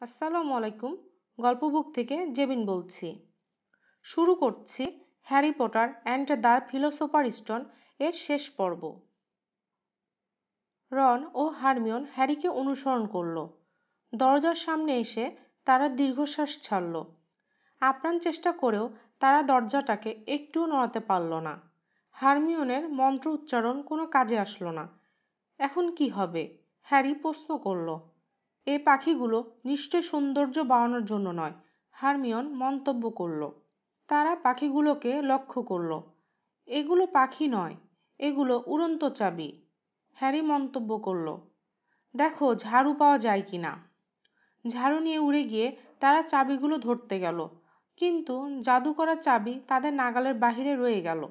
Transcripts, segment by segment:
আসসালামু আলাইকুম গল্প বুক থেকে জেবিন বলছি। শুরু করছি Harry Potter and the philosopher stone এর শেষ পর্ব। রন ও হারমিয়ন হ্যারিকে অনুসরণ করল। দরজার সামনে এসে তারা দীর্ঘশ্বাস ছাড়ল। আপ্রাণ চেষ্টা করেও তারা দরজাটাকে একটুও নড়াতে পারল না। হারমিয়নের মন্ত্র উচ্চারণ কোনো কাজে আসলো না। এখন কি হবে? হ্যারি প্রশ্ন করল। এ পাখিগুলো নিশ্চয় সৌন্দর্য বাড়ানোর জন্য নয়, হারমিয়ন মন্তব্য করল। তারা পাখিগুলোকে লক্ষ্য করল। এগুলো পাখি নয়, এগুলো উড়ন্ত চাবি, হ্যারি মন্তব্য করল। দেখো, ঝাড়ু পাওয়া যায় কি না ঝাড়ু নিয়ে উড়ে গিয়ে তারা চাবিগুলো ধরতে গেল, কিন্তু জাদু করা চাবি তাদের নাগালের বাহিরে রয়ে গেল।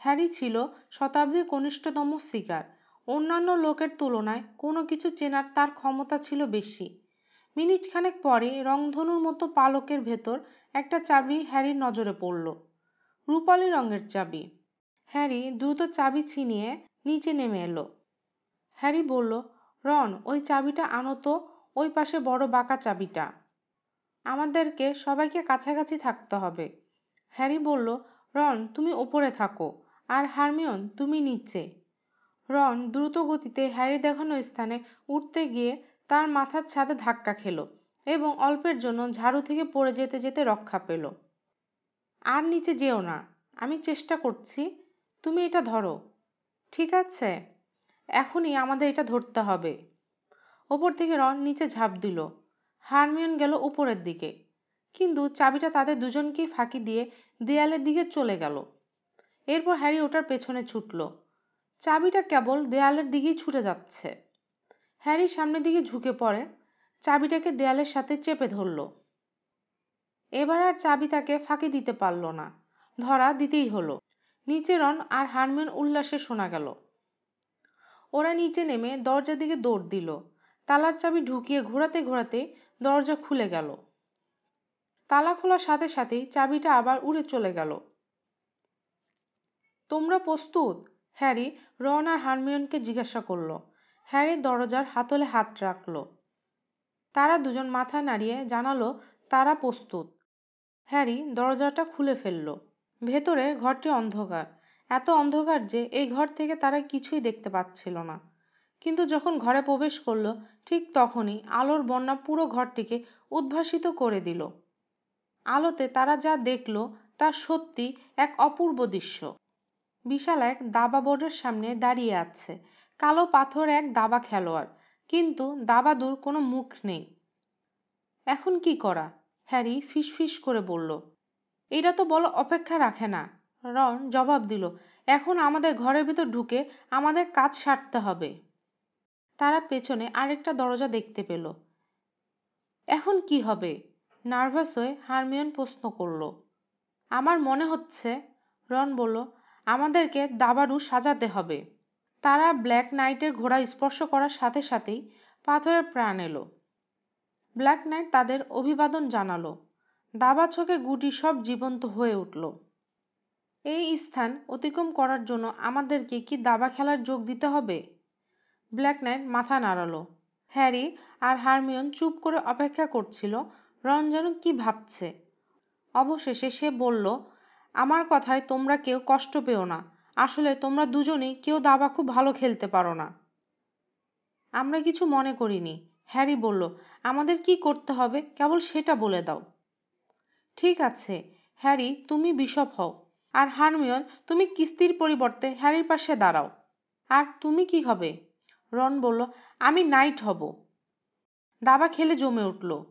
হ্যারি ছিল শতাব্দীর কনিষ্ঠতম শিকার অন্যান্য লোকের তুলনায় কোনো কিছু চেনার তার ক্ষমতা ছিল বেশি। মিনিট খানেক পরে রংধনুর মতো পালকের ভেতর একটা চাবি হ্যারির নজরে পড়ল। রূপালি রঙের চাবি। হ্যারি দ্রুত চাবি ছিনিয়ে নিচে নেমে এলো। হ্যারি বলল, রন, ওই চাবিটা আনো তো, ওই পাশে বড় বাঁকা চাবিটা। আমাদেরকে সবাইকে কাছাকাছি থাকতে হবে। হ্যারি বলল, রন, তুমি ওপরে থাকো, আর হারমিয়ন, তুমি নিচে। রন দ্রুত গতিতে হ্যারি দেখানো স্থানে উঠতে গিয়ে তার মাথার ছাদে ধাক্কা খেল এবং অল্পের জন্য ঝাড়ু থেকে পড়ে যেতে যেতে রক্ষা পেল। আর নিচে যেও না, আমি চেষ্টা করছি, তুমি এটা ধরো। ঠিক আছে, এখনই আমাদের এটা ধরতে হবে। ওপর থেকে রন নিচে ঝাঁপ দিল। হারমিয়ন গেল উপরের দিকে, কিন্তু চাবিটা তাদের দুজনকেই ফাঁকি দিয়ে দেয়ালের দিকে চলে গেল। এরপর হ্যারি ওটার পেছনে ছুটল। চাবিটা কেবল দেয়ালের দিকেই ছুটে যাচ্ছে। হ্যারি সামনের দিকে ঝুঁকে পড়ে, চাবিটাকে দেয়ালের সাথে চেপে ধরল। এবার আর চাবি তাকে ফাঁকি দিতে পারল না, ধরা দিতেই হলো। নিচে রন আর হারমিয়ন উল্লাসে শোনা গেল। ওরা নিচে নেমে দরজার দিকে দৌড় দিল। তালার চাবি ঢুকিয়ে ঘোরাতে ঘোরাতে দরজা খুলে গেল। তালা খোলার সাথে সাথেই চাবিটা আবার উড়ে চলে গেল। তোমরা প্রস্তুত? হ্যারি রন আর হারমিয়নকে জিজ্ঞাসা করল। হ্যারি দরজার হাতলে হাত রাখল। তারা দুজন মাথা নাড়িয়ে জানালো, তারা প্রস্তুত। হ্যারি দরজাটা খুলে ফেলল। ভেতরে ঘরটি অন্ধকার, এত অন্ধকার যে এই ঘর থেকে তারা কিছুই দেখতে পাচ্ছিল না। কিন্তু যখন ঘরে প্রবেশ করল, ঠিক তখনই আলোর বন্যা পুরো ঘরটিকে উদ্ভাসিত করে দিল। আলোতে তারা যা দেখল তা সত্যি এক অপূর্ব দৃশ্য। বিশাল এক দাবা বোর্ডের সামনে দাঁড়িয়ে আছে। কালো পাথর এক দাবা খেলোয়াড়। কিন্তু দাবাদুর কোনো মুখ নেই। এখন কি করা? হ্যারি ফিসফিস করে বলল, এটা তো বলো অপেক্ষা রাখে না। রন জবাব দিল, এখন আমাদের ঘরের ভিতর ঢুকে আমাদের কাজ সারতে হবে। তারা পেছনে আরেকটা দরজা দেখতে পেল। এখন কি হবে? নার্ভাস হয়ে হারমিয়ন প্রশ্ন করল। আমার মনে হচ্ছে, রন বলল আমাদেরকে দাবারু সাজাতে হবে। তারা ব্ল্যাক নাইটের ঘোড়া স্পর্শ করার সাথে সাথেই পাথরের প্রাণ এলো। ব্ল্যাক নাইট তাদের অভিবাদন জানালো। দাবা ছকের গুটি সব জীবন্ত হয়ে উঠল। এই স্থান অতিক্রম করার জন্য আমাদেরকে কি দাবা খেলার যোগ দিতে হবে? ব্ল্যাক নাইট মাথা নাড়ালো। হ্যারি আর হারমিয়ন চুপ করে অপেক্ষা করছিল। রন যেন কি ভাবছে। অবশেষে সে বলল আমার কথায় তোমরা কেউ কষ্ট পেও না। আসলে তোমরা দুজনেই কেউ দাবা খুব ভালো খেলতে পারো না। আমরা কিছু মনে করিনি। হ্যারি বলল, আমাদের কি করতে হবে? কেবল সেটা বলে দাও। ঠিক আছে। হ্যারি, তুমি বিশপ হও। আর হারমিয়ন, তুমি কিস্তির পরিবর্তে হ্যারির পাশে দাঁড়াও। আর তুমি কি হবে? রন বলল, আমি নাইট হব। দাবা খেলে জমে উঠল।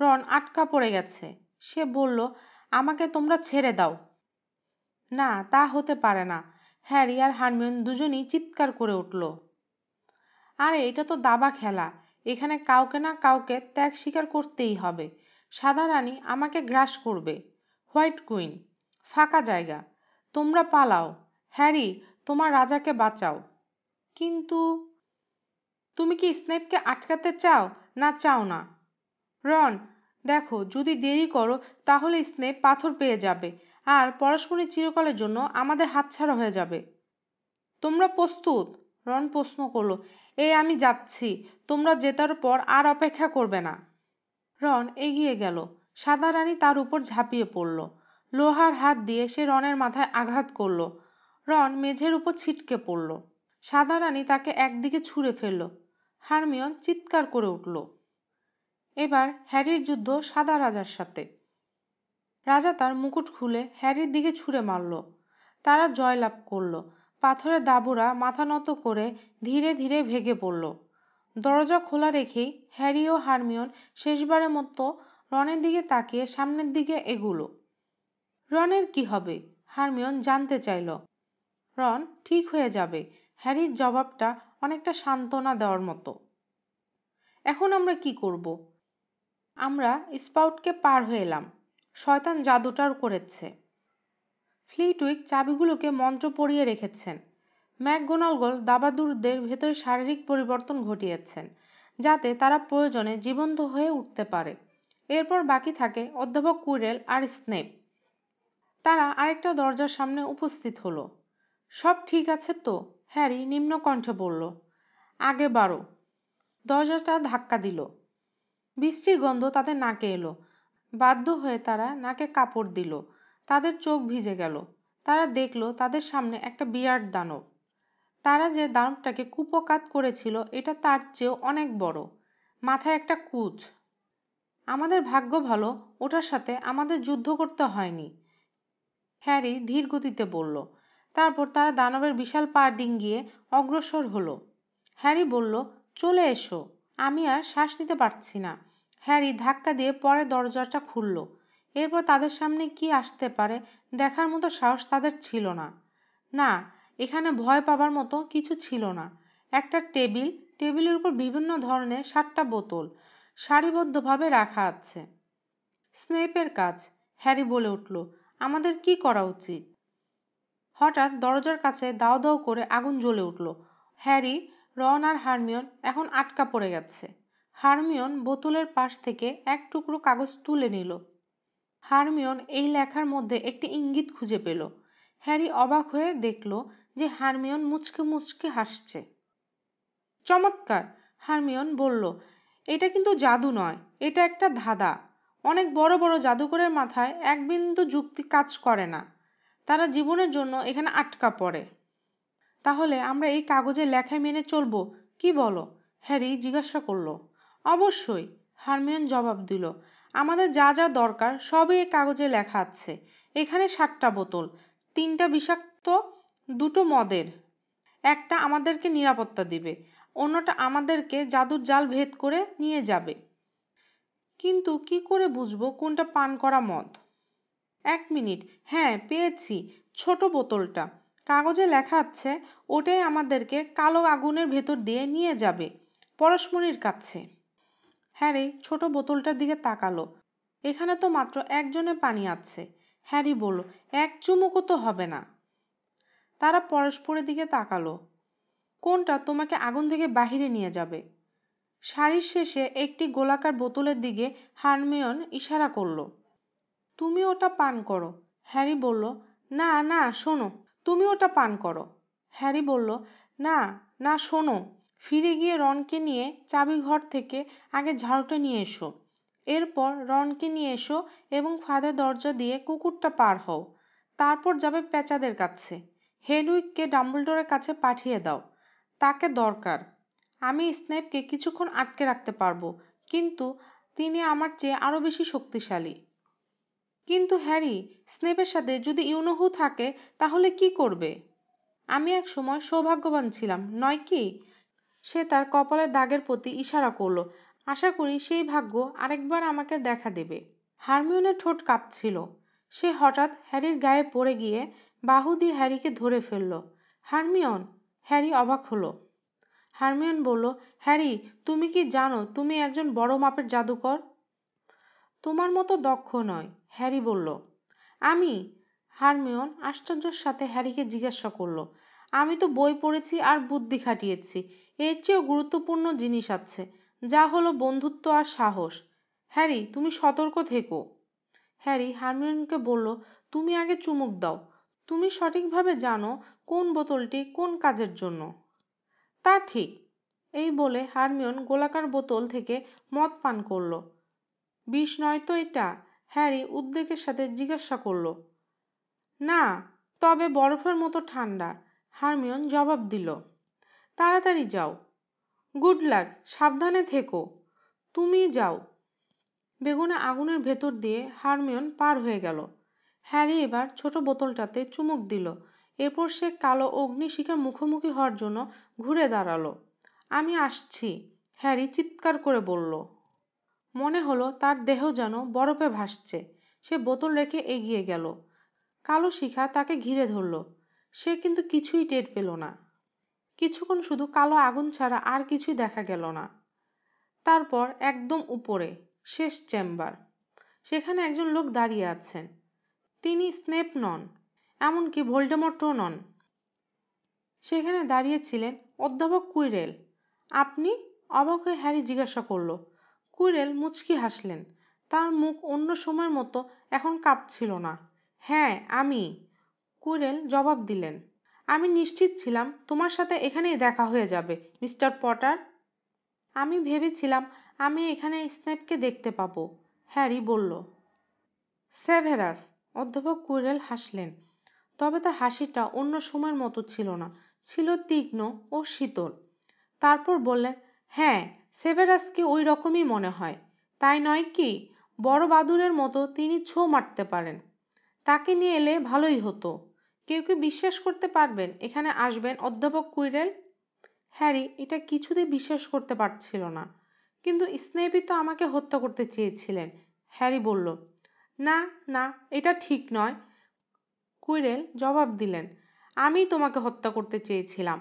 রন আটকা পড়ে গেছে। সে বলল, আমাকে তোমরা ছেড়ে দাও। না, তা হতে পারে না। হ্যারি আর হারমিয়ন দুজনেই চিৎকার করে উঠল। আরে, এটা তো দাবা খেলা। এখানে কাউকে না কাউকে ত্যাগ স্বীকার করতেই হবে। সাদা রানী আমাকে গ্রাস করবে। হোয়াইট কুইন, ফাঁকা জায়গা। তোমরা পালাও। হ্যারি, তোমার রাজাকে বাঁচাও। কিন্তু তুমি কি স্নেপকে আটকাতে চাও? না চাও না। রন, দেখো, যদি দেরি করো, তাহলে স্নেপ পাথর পেয়ে যাবে। আর পরস্পরই চিরকালের জন্য আমাদের হাতছাড়া হয়ে যাবে। তোমরা প্রস্তুত। রন প্রশ্ন করল এই আমি যাচ্ছি। তোমরা জেতার পর আর অপেক্ষা করবে না। রন এগিয়ে গেল। সাদা রানী তার উপর ঝাঁপিয়ে পড়ল। লোহার হাত দিয়ে সে রনের মাথায় আঘাত করল। রন মেঝের উপর ছিটকে পড়ল। সাদা রানী তাকে একদিকে ছুঁড়ে ফেলল। হারমিয়ন চিৎকার করে উঠল। এবার হ্যারির যুদ্ধ সাদা রাজার সাথে। রাজা তার মুকুট খুলে হ্যারির দিকে ছুঁড়ে মারল। তারা জয়লাভ করল। পাথরের দাবুরা মাথা নত করে ধীরে ধীরে ভেঙে পড়ল। দরজা খোলা রেখেই হ্যারি ও হারমিয়ন শেষবারের মতো রনের দিকে তাকিয়ে সামনের দিকে এগুলো। রনের কি হবে? হারমিয়ন জানতে চাইল। রন, ঠিক হয়ে যাবে। হ্যারির জবাবটা অনেকটা সান্ত্বনা দেওয়ার মতো। এখন আমরা কি করব? আমরা স্পাউটকে পার হয়ে এলাম। শয়তান জাদুটার করেছে। ফ্লিটউইক চাবিগুলোকে মন্ত্র পড়িয়ে রেখেছেন। ম্যাকগোনালগল দাবাদুরদের ভেতরে শারীরিক পরিবর্তন ঘটিয়েছেন, যাতে তারা প্রয়োজনে জীবন্ত হয়ে উঠতে পারে। এরপর বাকি থাকে অধ্যাপক কুইরেল আর স্নেপ। তারা আরেকটা দরজার সামনে উপস্থিত হলো। সব ঠিক আছে তো? হ্যারি নিম্ন কণ্ঠে বলল। আগে বারো দরজাটা ধাক্কা দিল। বৃষ্টির গন্ধ তাদের নাকে এলো। বাধ্য হয়ে তারা নাকে কাপড় দিল। তাদের চোখ ভিজে গেল। তারা দেখল তাদের সামনে একটা বিরাট দানব। তারা যে দানবটাকে কুপকাত করেছিল, এটা তার চেয়েও অনেক বড়। মাথায় একটা কুচ। আমাদের ভাগ্য ভালো, ওটার সাথে আমাদের যুদ্ধ করতে হয়নি। হ্যারি ধীর গতিতে বলল। তারপর তারা দানবের বিশাল পা ডিঙ্গিয়ে অগ্রসর হলো। হ্যারি বলল, চলে এসো। আমি আর শ্বাস নিতে পারছি না। হ্যারি ধাক্কা দিয়ে পরে দরজাটা খুলল। এরপর তাদের সামনে কি আসতে পারে দেখার মতো সাহস তাদের ছিল না। না, এখানে ভয় পাবার মতো কিছু ছিল না। একটা টেবিল, টেবিলের উপর বিভিন্ন ধরনের সাতটা বোতল সারিবদ্ধভাবে রাখা আছে। স্নেপের কাজ, হ্যারি বলে উঠল। আমাদের কি করা উচিত? হঠাৎ দরজার কাছে দাও দাও করে আগুন জ্বলে উঠল। হ্যারি, রন আর হারমিয়ন এখন আটকা পড়ে গেছে। হারমিয়ন বোতলের পাশ থেকে এক টুকরো কাগজ তুলে নিল। হারমিয়ন এই লেখার মধ্যে একটি ইঙ্গিত খুঁজে পেল। হ্যারি অবাক হয়ে দেখল যে হারমিয়ন মুচকে মুচকে হাসছে। চমৎকার, হারমিয়ন বলল, এটা কিন্তু জাদু নয়, এটা একটা ধাঁধা। অনেক বড় বড় জাদুকরের মাথায় এক বিন্দু যুক্তি কাজ করে না। তারা জীবনের জন্য এখানে আটকা পড়ে। তাহলে আমরা এই কাগজে লেখায় মেনে চলবো, কি বলো? হ্যারি জিজ্ঞাসা করল। অবশ্যই, হারমিয়ন জবাব দিল। আমাদের যা যা দরকার সবই এই কাগজে লেখা আছে। এখানে সাতটা বোতল, তিনটা বিষাক্ত, দুটো মদের। একটা আমাদেরকে নিরাপত্তা দিবে, অন্যটা আমাদেরকে জাদুর জাল ভেদ করে নিয়ে যাবে। কিন্তু কি করে বুঝব কোনটা পান করা মদ? এক মিনিট হ্যাঁ পেয়েছি, ছোট বোতলটা। কাগজে লেখা আছে, ওটাই আমাদেরকে কালো আগুনের ভেতর দিয়ে নিয়ে যাবে, পরশমণির কাছে। হ্যারি ছোট বোতলটার দিকে তাকালো। এখানে তো মাত্র একজনের পানি আছে। হ্যারি বলল, এক চুমুকও তো হবে না। তারা পরস্পরের দিকে তাকালো। কোনটা তোমাকে আগুন থেকে বাহিরে নিয়ে যাবে? সারির শেষে একটি গোলাকার বোতলের দিকে হারমিয়ন ইশারা করল। তুমি ওটা পান করো। হ্যারি বলল, না না, শোনো। তুমি ওটা পান করো। হ্যারি বলল, না না, শোনো। ফিরে গিয়ে রনকে নিয়ে চাবি ঘর থেকে আগে ঝাড়ুটা নিয়ে এসো। এরপর রনকে নিয়ে এসো এবং ফাঁদের দরজা দিয়ে কুকুরটা পার হও। তারপর যাবে পেঁচাদের কাছে। হেডউইককে ডাম্বলডোরের কাছে পাঠিয়ে দাও। তাকে দরকার। আমি স্নেপকে কিছুক্ষণ আটকে রাখতে পারব, কিন্তু তিনি আমার চেয়ে আরও বেশি শক্তিশালী। কিন্তু হ্যারি, স্নেপের সাথে যদি ইউনোহু থাকে, তাহলে কি করবে? আমি এক সময় সৌভাগ্যবান ছিলাম, নয় কি? সে তার কপালের দাগের প্রতি ইশারা করল। আশা করি সেই ভাগ্য আরেকবার আমাকে দেখা দেবে। হারমিয়নের ঠোঁট কাঁপছিল। সে হঠাৎ হ্যারির গায়ে পড়ে গিয়ে বাহু দিয়ে হ্যারিকে ধরে ফেলল। হারমিয়ন, হ্যারি অবাক হলো। হারমিয়ন বলল, হ্যারি, তুমি কি জানো তুমি একজন বড় মাপের জাদুকর? তোমার মতো দক্ষ নয়, হ্যারি বলল। আমি? হারমিয়ন আশ্চর্যের সাথে হ্যারিকে জিজ্ঞাসা করল। আমি তো বই পড়েছি আর বুদ্ধি খাটিয়েছি। এর চেয়েও গুরুত্বপূর্ণ জিনিস আছে, যা হলো বন্ধুত্ব আর সাহস। হ্যারি, তুমি সতর্ক থেকো। হ্যারি হারমিয়নকে বলল, তুমি আগে চুমুক দাও। তুমি সঠিকভাবে জানো কোন বোতলটি কোন কাজের জন্য তা ঠিক এই বলে হারমিয়ন গোলাকার বোতল থেকে মদ পান করল। বিষ নয় তো এটা হ্যারি উদ্বেগের সাথে জিজ্ঞাসা করল। না, তবে বরফের মতো ঠান্ডা হারমিয়ন জবাব দিল। তাড়াতাড়ি যাও। গুড লাক, সাবধানে থেকো। তুমি যাও। বেগুনে আগুনের ভেতর দিয়ে হারমিয়ন পার হয়ে গেল। হ্যারি এবার ছোট বোতলটাতে চুমুক দিল। এরপর সে কালো অগ্নিশিখার মুখোমুখি হওয়ার জন্য ঘুরে দাঁড়াল। আমি আসছি, হ্যারি চিৎকার করে বলল। মনে হলো তার দেহ যেন বরফে ভাসছে। সে বোতল রেখে এগিয়ে গেল। কালো শিখা তাকে ঘিরে ধরল। সে কিন্তু কিছুই টের পেল না। কিছুক্ষণ শুধু কালো আগুন ছাড়া আর কিছুই দেখা গেল না। তারপর একদম উপরে, শেষ চেম্বার, সেখানে একজন লোক দাঁড়িয়ে আছেন। তিনি স্নেপ নন, এমনকি ভোল্ডেমর্টও নন। সেখানে দাঁড়িয়েছিলেন অধ্যাপক কুইরেল। আপনি অবাক হয়ে হ্যারি জিজ্ঞাসা করল, কুইরেল, মুচকি হাসলেন। তার মুখ অন্য সময়ের মতো এখন কাঁপছিল না। হ্যাঁ আমি। কুইরেল জবাব দিলেন আমি নিশ্চিত ছিলাম তোমার সাথে এখানেই দেখা হয়ে যাবে, মিস্টার পটার। আমি ভেবেছিলাম আমি এখানে স্নেপকে দেখতে পাবো, হ্যারি বলল। সেভেরাস, অধ্যাপক কুইরেল হাসলেন। তবে তার হাসিটা অন্য সময়ের মতো ছিল না, ছিল তীক্ষ্ণ ও শীতল। তারপর বললেন হ্যাঁ সেভেরাসকে ওই রকমই মনে হয়। তাই নয় কি, বড় বাদুরের মতো তিনি ছো মারতে পারেন। তাকে নিয়ে এলে ভালোই হতো। কেউ কি বিশ্বাস করতে পারবেন। এখানে আসবেন অধ্যাপক কুইরেল, হ্যারি, এটা কিছুতেই বিশ্বাস করতে পারছিল না। কিন্তু স্নেপি তো আমাকে হত্যা করতে চেয়েছিলেন। হ্যারি বলল, না না, এটা ঠিক নয়। কুইরেল জবাব দিলেন, আমি তোমাকে হত্যা করতে চেয়েছিলাম।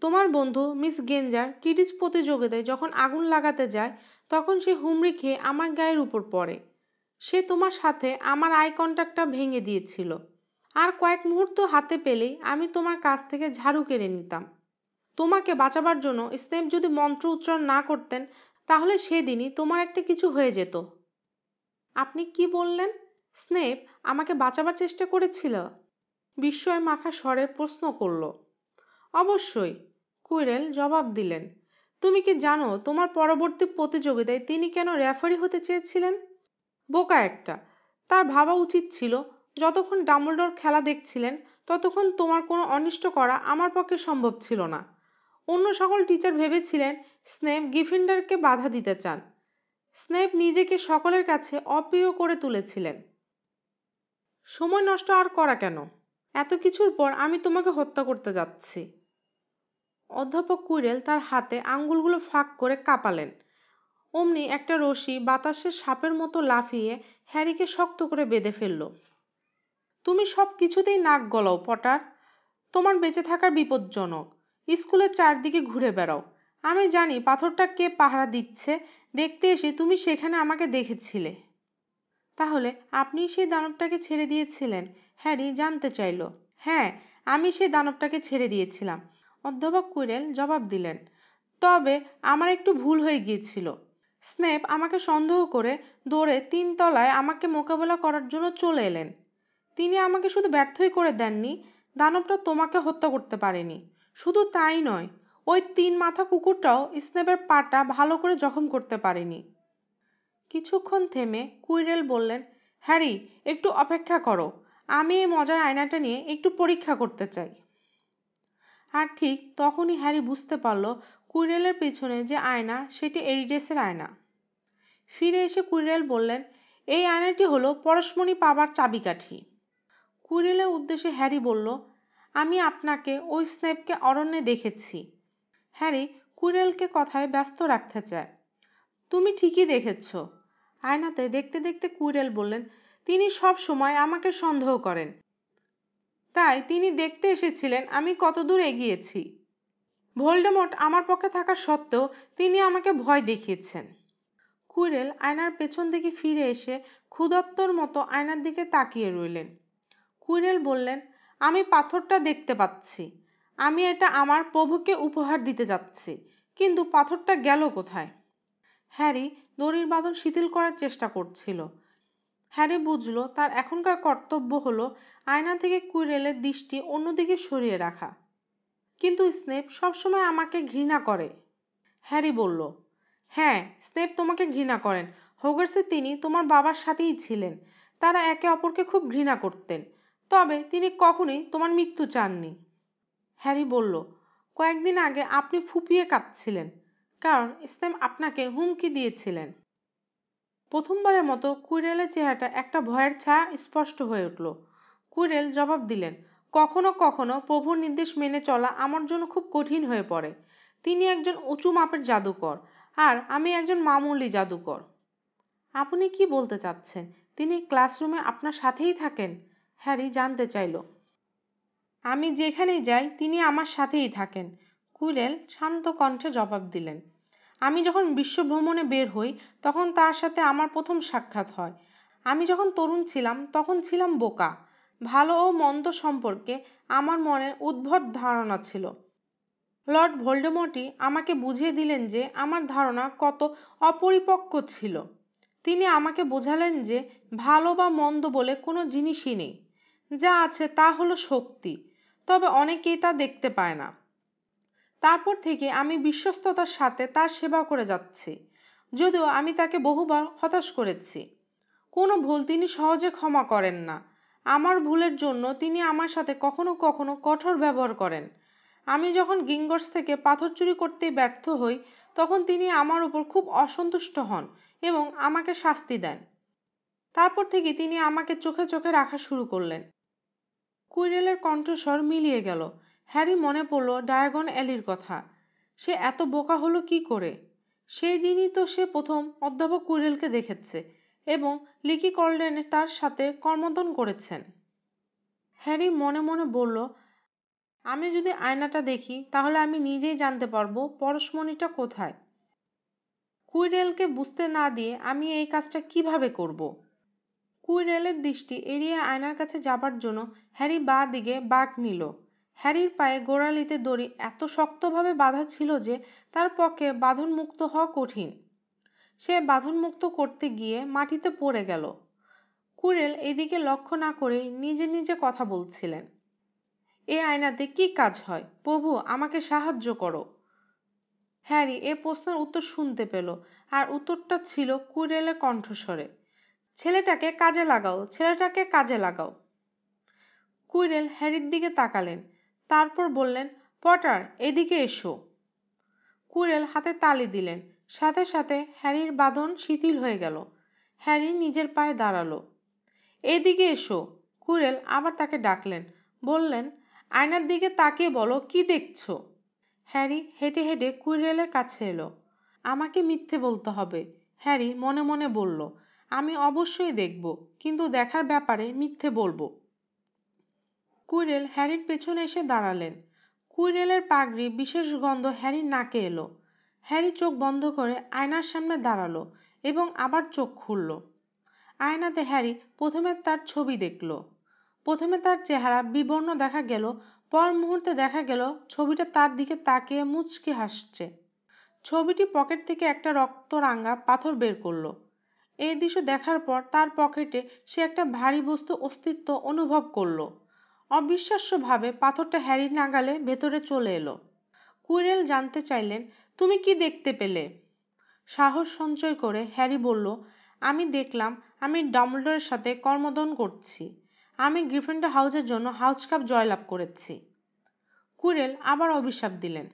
তোমার বন্ধু মিস গেঞ্জার কিডিস প্রতিযোগিতায় যখন আগুন লাগাতে যায়, তখন সে হুমড়ি খেয়ে আমার গায়ের উপর পড়ে। সে তোমার সাথে আমার আই কন্ট্যাক্টটা ভেঙে দিয়েছিল। আর কয়েক মুহূর্ত হাতে পেলেই আমি তোমার কাছ থেকে ঝাড়ু কেড়ে নিতাম। তোমাকে বাঁচাবার জন্য স্নেপ যদি মন্ত্র উচ্চারণ না করতেন, তাহলে সেদিনই তোমার একটা কিছু হয়ে যেত। আপনি কি বললেন? স্নেপ আমাকে বাঁচাবার চেষ্টা করেছিল? বিস্ময় মাখা স্বরে প্রশ্ন করল। অবশ্যই, কুইরেল জবাব দিলেন। তুমি কি জানো তোমার পরবর্তী প্রতিযোগিতায় তিনি কেন রেফারি হতে চেয়েছিলেন? বোকা একটা, তার ভাবা উচিত ছিল যতক্ষণ ডাম্বলডোর খেলা দেখছিলেন, ততক্ষণ তোমার কোনো অনিষ্ট করা আমার পক্ষে সম্ভব ছিল না। অন্য সকল টিচার ভেবেছিলেন স্নেপ গিফিন্ডারকে বাধা দিতে চান। স্নেপ নিজেকে সকলের কাছে অপ্রিয় করে তুলেছিলেন। সময় নষ্ট আর করা কেন? এত কিছুর পর আমি তোমাকে হত্যা করতে যাচ্ছি। অধ্যাপক কুইরেল তার হাতে আঙ্গুলগুলো ফাঁক করে কাঁপালেন। অমনি একটা রশি বাতাসের সাপের মতো লাফিয়ে হ্যারিকে শক্ত করে বেঁধে ফেলল। তুমি সব কিছুতেই নাক গলাও, পটার। তোমার বেঁচে থাকার বিপজ্জনক। স্কুলের চারদিকে ঘুরে বেড়াও। আমি জানি পাথরটা কে পাহারা দিচ্ছে। দেখতে এসে তুমি সেখানে আমাকে দেখেছিলে। তাহলে আপনি সেই দানবটাকে ছেড়ে দিয়েছিলেন? হ্যারি জানতে চাইল। হ্যাঁ আমি সেই দানবটাকে ছেড়ে দিয়েছিলাম। অধ্যাপক কুইরেল জবাব দিলেন, তবে আমার একটু ভুল হয়ে গিয়েছিল। স্নেপ আমাকে সন্দেহ করে দৌড়ে তিন তলায় আমাকে মোকাবেলা করার জন্য চলে এলেন। তিনি আমাকে শুধু ব্যর্থই করে দেননি দানবটা তোমাকে হত্যা করতে পারেনি। শুধু তাই নয়, ওই তিন মাথা কুকুরটাও স্নেপের পাটা ভালো করে জখম করতে পারেনি। কিছুক্ষণ থেমে কুইরেল বললেন, হ্যারি, একটু অপেক্ষা করো। আমি এই মজার আয়নাটা নিয়ে একটু পরীক্ষা করতে চাই। আর ঠিক তখনই হ্যারি বুঝতে পারল কুইরেলের পেছনে যে আয়না, সেটি এরিডেসের আয়না। ফিরে এসে কুইরেল বললেন, এই আয়নাটি হলো পরশমণি পাবার চাবিকাঠি। কুইরেলের উদ্দেশ্যে হ্যারি বলল, আমি আপনাকে ওই স্নেপকে অরণ্যে দেখেছি। হ্যারি কুইরেলকে কথায় ব্যস্ত রাখতে চায়। তুমি ঠিকই দেখেছ। আয়নাতে দেখতে দেখতে কুইরেল বললেন, তিনি সব সময় আমাকে সন্দেহ করেন। তাই তিনি দেখতে এসেছিলেন, আমি কতদূর এগিয়েছি। ভোল্ডেমট আমার পক্ষে থাকা সত্ত্বেও তিনি আমাকে ভয় দেখিয়েছেন। কুইরেল আয়নার পেছন দিকে ফিরে এসে ক্ষুদত্তর মতো আয়নার দিকে তাকিয়ে রইলেন। কুইরেল বললেন, আমি পাথরটা দেখতে পাচ্ছি। আমি এটা আমার প্রভুকে উপহার দিতে যাচ্ছি, কিন্তু পাথরটা গেল কোথায়? হ্যারি দড়ির বাঁধন শিথিল করার চেষ্টা করছিল। হ্যারি বুঝলো তার এখনকার কর্তব্য হলো আয়না থেকে কুইরেলের দৃষ্টি অন্যদিকে সরিয়ে রাখা। কিন্তু স্নেপ সবসময় আমাকে ঘৃণা করে। হ্যারি বলল। হ্যাঁ স্নেপ তোমাকে ঘৃণা করেন। হোগার্সে তিনি তোমার বাবার সাথেই ছিলেন। তারা একে অপরকে খুব ঘৃণা করতেন। তবে তিনি কখনোই তোমার মৃত্যু চাননি। হ্যারি বলল, কয়েকদিন আগে আপনি ফুপিয়ে কাঁদছিলেন, কারণ স্নেপ আপনাকে হুমকি দিয়েছিলেন। প্রথমবারের মতো কুইরেলের চেহারাটা একটা ভয়ের ছায়া স্পষ্ট হয়ে উঠল। কুইরেল জবাব দিলেন, কখনো কখনো প্রভুর নির্দেশ মেনে চলা আমার জন্য খুব কঠিন হয়ে পড়ে। তিনি একজন উঁচু মাপের জাদুকর, আর আমি একজন মামুলি জাদুকর। আপনি কি বলতে চাচ্ছেন? তিনি ক্লাসরুমে আপনার সাথেই থাকেন? হ্যারি জানতে চাইল। আমি যেখানেই যাই, তিনি আমার সাথেই থাকেন কুইরেল শান্ত কণ্ঠে জবাব দিলেন। আমি যখন বিশ্ব ভ্রমণে বের হই, তখন তার সাথে আমার প্রথম সাক্ষাৎ হয়। আমি যখন তরুণ ছিলাম, তখন ছিলাম বোকা। ভালো ও মন্দ সম্পর্কে আমার মনে উদ্ভট ধারণা ছিল। লর্ড ভোল্ডেমর্টই আমাকে বুঝিয়ে দিলেন যে আমার ধারণা কত অপরিপক্ক ছিল। তিনি আমাকে বোঝালেন যে ভালো বা মন্দ বলে কোনো জিনিসই নেই। যা আছে তা হলো শক্তি তবে অনেকেই তা দেখতে পায় না। তারপর থেকে আমি বিশ্বস্ততার সাথে তার সেবা করে যাচ্ছি। যদিও আমি তাকে বহুবার হতাশ করেছি। কোনো ভুল তিনি সহজে ক্ষমা করেন না। আমার ভুলের জন্য তিনি আমার সাথে কখনো কখনো কঠোর ব্যবহার করেন। আমি যখন গিঙ্গর্স থেকে পাথর চুরি করতে ব্যর্থ হই, তখন তিনি আমার উপর খুব অসন্তুষ্ট হন এবং আমাকে শাস্তি দেন। তারপর থেকে তিনি আমাকে চোখে চোখে রাখা শুরু করলেন। কুইরেলের কণ্ঠস্বর মিলিয়ে গেল। হ্যারি মনে পড়ল ডায়াগন অ্যালির কথা। সে এত বোকা হলো কি করে? সেই দিনই তো সে প্রথম অধ্যাপক কুইরেলকে দেখেছে এবং লিকি কলডেন তার সাথে কর্মদন করেছেন। হ্যারি মনে মনে বলল, আমি যদি আয়নাটা দেখি, তাহলে আমি নিজেই জানতে পারব পরশমণিটা কোথায়। কুইরেলকে বুঝতে না দিয়ে আমি এই কাজটা কীভাবে করব? কুইরেলের দৃষ্টি এড়িয়ে আয়নার কাছে যাবার জন্য হ্যারি বা দিকে বাঘ নিল। হ্যারির পায়ে গোড়ালিতে দড়ি এত শক্তভাবে বাঁধা ছিল যে তার পক্ষে বাঁধন মুক্ত হওয়া কঠিন। সে বাঁধন মুক্ত করতে গিয়ে মাটিতে পড়ে গেল। কুড়েল এদিকে লক্ষ্য না করে নিজে নিজে কথা বলছিলেন। এ আয়নাতে কি কাজ হয়? প্রভু, আমাকে সাহায্য করো। হ্যারি এ প্রশ্নের উত্তর শুনতে পেল, আর উত্তরটা ছিল কুইরেলের কণ্ঠস্বরে। ছেলেটাকে কাজে লাগাও, ছেলেটাকে কাজে লাগাও। কুইরেল হ্যারির দিকে তাকালেন, তারপর বললেন, পটার, এদিকে এসো। কুইরেল হাতে তালি দিলেন। সাথে সাথে হ্যারির বাঁধন শিথিল হয়ে গেল। হ্যারি নিজের পায়ে দাঁড়াল। এদিকে এসো। কুইরেল আবার তাকে ডাকলেন, বললেন, আয়নার দিকে তাকিয়ে বলো, কি দেখছ? হ্যারি হেঁটে হেঁটে কুইরেলের কাছে এলো। আমাকে মিথ্যে বলতে হবে, হ্যারি মনে মনে বলল। আমি অবশ্যই দেখব, কিন্তু দেখার ব্যাপারে মিথ্যে বলব। কুইরেল হ্যারির পেছনে এসে দাঁড়ালেন। কুইরেলের পাগড়ি বিশেষ গন্ধ হ্যারির নাকে এলো। হ্যারি চোখ বন্ধ করে আয়নার সামনে দাঁড়াল এবং আবার চোখ খুলল। আয়নাতে হ্যারি প্রথমে তার ছবি দেখল। প্রথমে তার চেহারা বিবর্ণ দেখা গেল, পর মুহূর্তে দেখা গেল ছবিটা তার দিকে তাকিয়ে মুচকি হাসছে। ছবিটি পকেট থেকে একটা রক্ত রাঙ্গা পাথর বের করল। এই দৃশ্য দেখার পর তার পকেটে সে একটা ভারী বস্তু অস্তিত্ব অনুভব করল। অবিশ্বাস্যভাবে পাথরটা হ্যারির নাগালে ভেতরে চলে এলো। কুইরেল জানতে চাইলেন, তুমি কি দেখতে পেলে? সাহস সঞ্চয় করে হ্যারি বলল, আমি দেখলাম, আমি ডাম্বলডোরের সাথে কর্মদন করছি। আমি গ্রিফেন্ডার হাউসের জন্য হাউস কাপ জয়লাভ করেছি। কুইরেল আবার অভিশাপ দিলেন।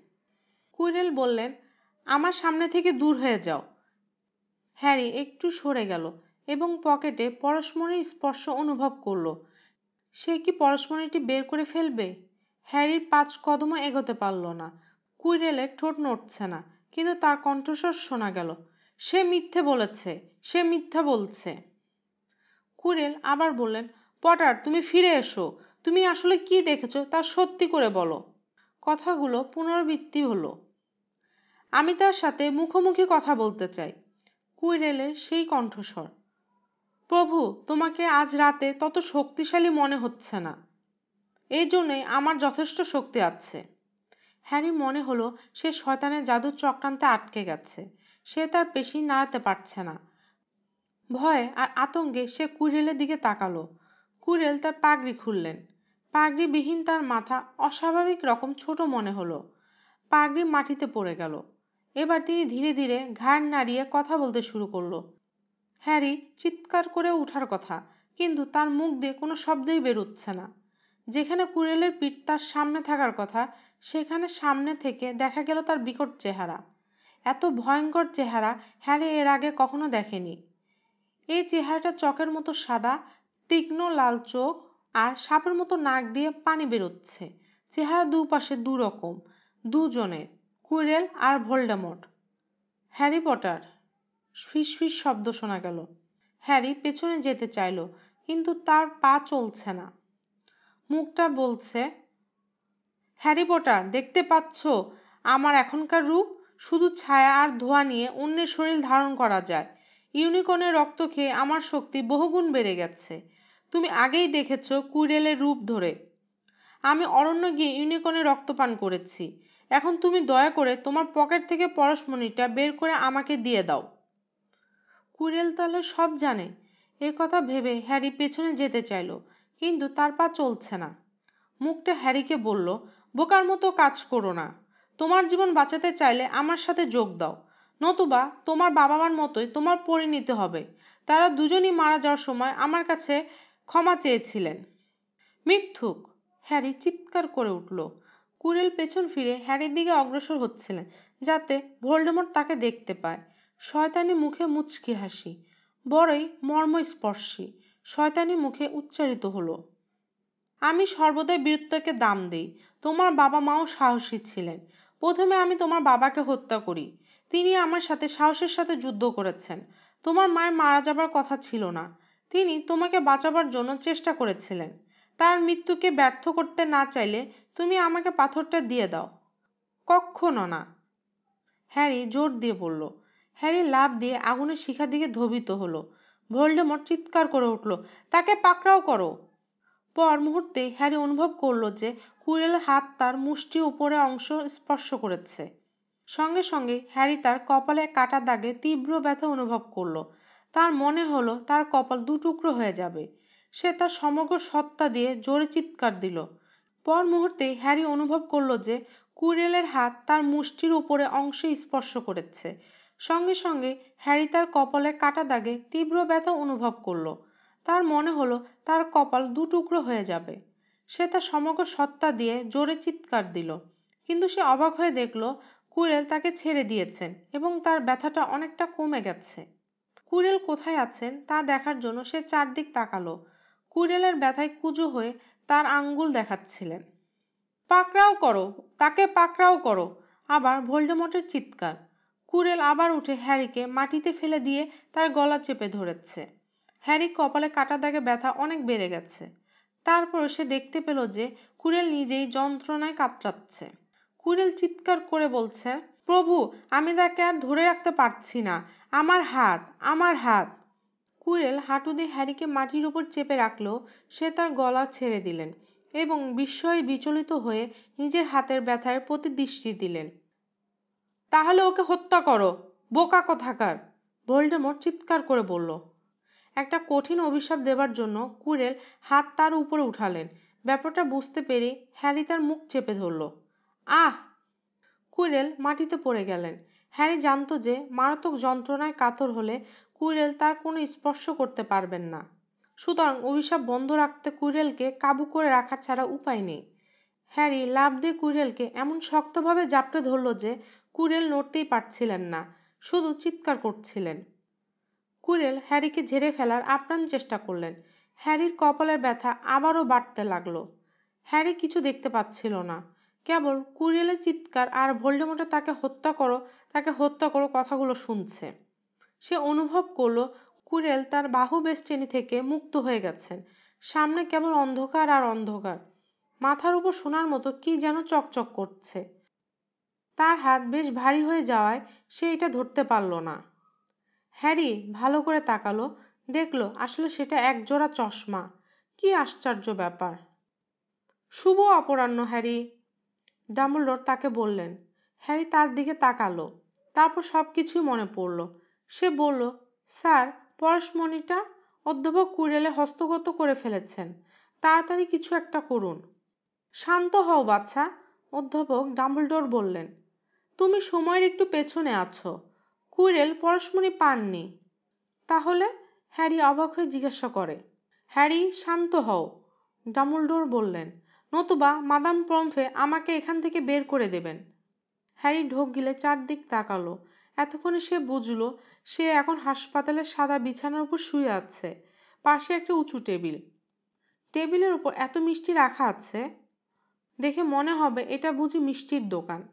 কুইরেল বললেন, আমার সামনে থেকে দূর হয়ে যাও। হ্যারি একটু সরে গেল এবং পকেটে পরশমণির স্পর্শ অনুভব করল। সে কি পরশমণিটি বের করে ফেলবে? হ্যারির পাঁচ কদমও এগোতে পারল না। কুইরেলের ঠোঁট নড়ছে না, কিন্তু তার কণ্ঠস্বর শোনা গেল। সে মিথ্যে বলেছে, সে মিথ্যা বলছে। কুইরেল আবার বললেন, পটার, তুমি ফিরে এসো। তুমি আসলে কি দেখেছ তা সত্যি করে বলো। কথাগুলো পুনরাবৃত্তি হলো। আমি তার সাথে মুখোমুখি কথা বলতে চাই। কুইরেলের সেই কণ্ঠস্বর। প্রভু, তোমাকে আজ রাতে তত শক্তিশালী মনে হচ্ছে না। এই জন্যই আমার যথেষ্ট শক্তি আছে হ্যারি মনে হলো সে শয়তানের জাদুর চক্রান্তে আটকে গেছে। সে তার পেশি নাড়াতে পারছে না। ভয়ে আর আতঙ্কে সে কুইরেলের দিকে তাকালো। কুইরেল তার পাগড়ি খুললেন। পাগড়িবিহীন তার মাথা অস্বাভাবিক রকম ছোট মনে হলো। পাগড়ি মাটিতে পড়ে গেল। এবার তিনি ধীরে ধীরে ঘাড় নাড়িয়ে কথা বলতে শুরু করল। হ্যারি চিৎকার করে উঠার কথা, কিন্তু তার মুখ দিয়ে কোনো শব্দই বেরোচ্ছে না। যেখানে কুড়েলের পিঠ তার সামনে থাকার কথা, সেখানে সামনে থেকে দেখা গেল তার বিকট চেহারা। এত ভয়ঙ্কর চেহারা হ্যারি এর আগে কখনো দেখেনি। এই চেহারাটা চকের মতো সাদা, তীক্ষ্ণ লাল চোখ আর সাপের মতো নাক দিয়ে পানি বেরোচ্ছে। চেহারা দুপাশে দুরকম, দুজনের। কুইরেল আর ভোল্ডেমট হ্যারি পটার। ফিস শব্দ শোনা গেল। হ্যারি পেছনে যেতে চাইল, কিন্তু তার পা চলছে না। মুখটা বলছে, হ্যারি পটার, দেখতে পাচ্ছ? আমার এখনকার রূপ শুধু ছায়া আর ধোয়া নিয়ে অন্যের শরীর ধারণ করা যায়। ইউনিকনের রক্ত খেয়ে আমার শক্তি বহুগুণ বেড়ে গেছে। তুমি আগেই দেখেছ কুইরেলের রূপ ধরে। আমি অরণ্য গিয়ে ইউনিকনের রক্ত পান করেছি। এখন তুমি দয়া করে তোমার পকেট থেকে পরশমণিটা বের করে আমাকে দিয়ে দাও। কুইরেল তাহলে সব জানে। এ কথা ভেবে হ্যারি পেছনে যেতে চাইল, কিন্তু তার পা চলছে না। মুখটা হ্যারিকে বলল, বোকার মতো কাজ করো না। তোমার জীবন বাঁচাতে চাইলে আমার সাথে যোগ দাও। নতুবা তোমার বাবা মার মতোই তোমার পরিণীতি হবে। তারা দুজনই মারা যাওয়ার সময় আমার কাছে ক্ষমা চেয়েছিলেন। মিথ্যুক, হ্যারি চিৎকার করে উঠল। কুরেল পেছন ফিরে হ্যারির দিকে অগ্রসর হচ্ছিলেন, যাতে ভোল্ডেমট তাকে দেখতে পায়। শয়তানি মুখে মুচকি হাসি, বড়ই মর্মস্পর্শী। শয়তানি মুখে উচ্চারিত হলো, আমি সর্বদাই বীরত্বকে দাম দিই। তোমার বাবা মাও সাহসী ছিলেন। প্রথমে আমি তোমার বাবাকে হত্যা করি। তিনি আমার সাথে সাহসের সাথে যুদ্ধ করেছেন। তোমার মায়ের মারা যাবার কথা ছিল না। তিনি তোমাকে বাঁচাবার জন্য চেষ্টা করেছিলেন। তার মৃত্যুকে ব্যর্থ করতে না চাইলে তুমি আমাকে পাথরটা দিয়ে দাও। কখনো না। হ্যারি জোর দিয়ে বলল। হ্যারি লাভ দিয়ে আগুনের শিখার দিকে ধবিত হলো। ভোল্ডেমট চিৎকার করে উঠল, তাকে পাকড়াও করো। পর মুহূর্তে হ্যারি অনুভব করল যে কুড়েল হাত তার মুষ্টি উপরে অংশ স্পর্শ করেছে। সঙ্গে সঙ্গে হ্যারি তার কপালে কাটা দাগে তীব্র ব্যথা অনুভব করল। তার মনে হলো তার কপাল দুটুকরো হয়ে যাবে। সে তার সমগ্র সত্তা দিয়ে জোরে চিৎকার দিল। পর মুহূর্তে হ্যারি অনুভব করল যে কুইরেলের হাত তার মুষ্টির উপরে অংশে স্পর্শ করেছে। সঙ্গে সঙ্গে হ্যারি তার কপালের কাটা দাগে তীব্র ব্যথা অনুভব করল। তার মনে হলো তার কপাল দুটুকরো হয়ে যাবে। সে তার সমগ্র সত্তা দিয়ে জোরে চিৎকার দিল। কিন্তু সে অবাক হয়ে দেখল কুইরেল তাকে ছেড়ে দিয়েছেন এবং তার ব্যথাটা অনেকটা কমে গেছে। কুইরেল কোথায় আছেন তা দেখার জন্য সে চারদিক তাকালো। কুইরেলের ব্যথায় কুজো হয়ে তার আঙ্গুল দেখাচ্ছিলেন। পাকড়াও করো, তাকে পাকড়াও করো। আবার ভোল্ডেমটের চিৎকার। কুরেল আবার উঠে হ্যারিকে মাটিতে ফেলে দিয়ে তার গলা চেপে ধরেছে। হ্যারি কপালে কাটা দাগে ব্যথা অনেক বেড়ে গেছে। তারপর সে দেখতে পেল যে কুরেল নিজেই যন্ত্রণায় কাতরাচ্ছে। কুরেল চিৎকার করে বলছে, প্রভু, আমি তাকে আর ধরে রাখতে পারছি না। আমার হাত আমার হাত। কুরেল হাঁটু দিয়ে হ্যারিকে মাটির উপর চেপে রাখলেও সে তার গলা ছেড়ে দিলেন এবং বিস্ময়ে বিচলিত হয়ে নিজের হাতের ব্যথার প্রতি দৃষ্টি দিলেন। তাহলে ওকে হত্যা করো, বোকা কথাকার! ভোল্ডেমোর চিৎকার করে বলল। একটা কঠিন অভিশাপ দেবার জন্য কুরেল হাত তার উপরে উঠালেন। ব্যাপারটা বুঝতে পেরে হ্যারি তার মুখ চেপে ধরল। আহ! কুইরেল মাটিতে পড়ে গেলেন। হ্যারি জানত যে মারাত্মক যন্ত্রণায় কাতর হলে কুইরেল তার কোনো স্পর্শ করতে পারবেন না। সুতরাং অভিশাপ বন্ধ রাখতে কুইরেলকে কাবু করে রাখার ছাড়া উপায় নেই। হ্যারি লাভ দিয়ে কুইরেলকে এমন শক্তভাবে জাপটে ধরল যে কুইরেল নড়তেই পারছিলেন না, শুধু চিৎকার করছিলেন। কুইরেল হ্যারিকে ঝেড়ে ফেলার আপ্রাণ চেষ্টা করলেন। হ্যারির কপালের ব্যথা আবারও বাড়তে লাগল। হ্যারি কিছু দেখতে পাচ্ছিল না। কেবল কুইরেলের চিৎকার আর ভোল্ডেমোটে তাকে হত্যা করো, তাকে হত্যা করো কথাগুলো শুনছে। সে অনুভব করল কুইরেল তার বাহু বেষ্টনী থেকে মুক্ত হয়ে গেছেন। সামনে কেবল অন্ধকার আর অন্ধকার। মাথার উপর সোনার মতো কি যেন চকচক করছে। তার হাত বেশ ভারী হয়ে যাওয়ায় সে এটা ধরতে পারল না। হ্যারি ভালো করে তাকালো, দেখল আসলে সেটা এক জোড়া চশমা। কি আশ্চর্য ব্যাপার। শুভ অপরাহ্ন, হ্যারি। ডাম্বলডোর তাকে বললেন। হ্যারি তার দিকে তাকালো, তারপর সব কিছুই মনে পড়ল। সে বলল, স্যার, পরশমণিটা অধ্যাপক কুড়েলে হস্তগত করে ফেলেছেন। তাড়াতাড়ি কিছু একটা করুন। শান্ত হও বাচ্চা অধ্যাপক ডাম্বলডোর বললেন। তুমি সময়ের একটু পেছনে আছো। কুইরেল পরশমণি পাননি। তাহলে হ্যারি অবাক হয়ে জিজ্ঞাসা করে, হ্যারি, শান্ত হও। ডামুলডোর বললেন, নতুবা মাদাম প্রমফে আমাকে এখান থেকে বের করে দেবেন। হ্যারি ঢোক গিলে চারদিক তাকালো। এতক্ষণে সে বুঝল সে এখন হাসপাতালের সাদা বিছানার উপর শুয়ে আছে। পাশে একটা উঁচু টেবিল। টেবিলের উপর এত মিষ্টি রাখা আছে? দেখে মনে হবে এটা বুঝি মিষ্টির দোকান।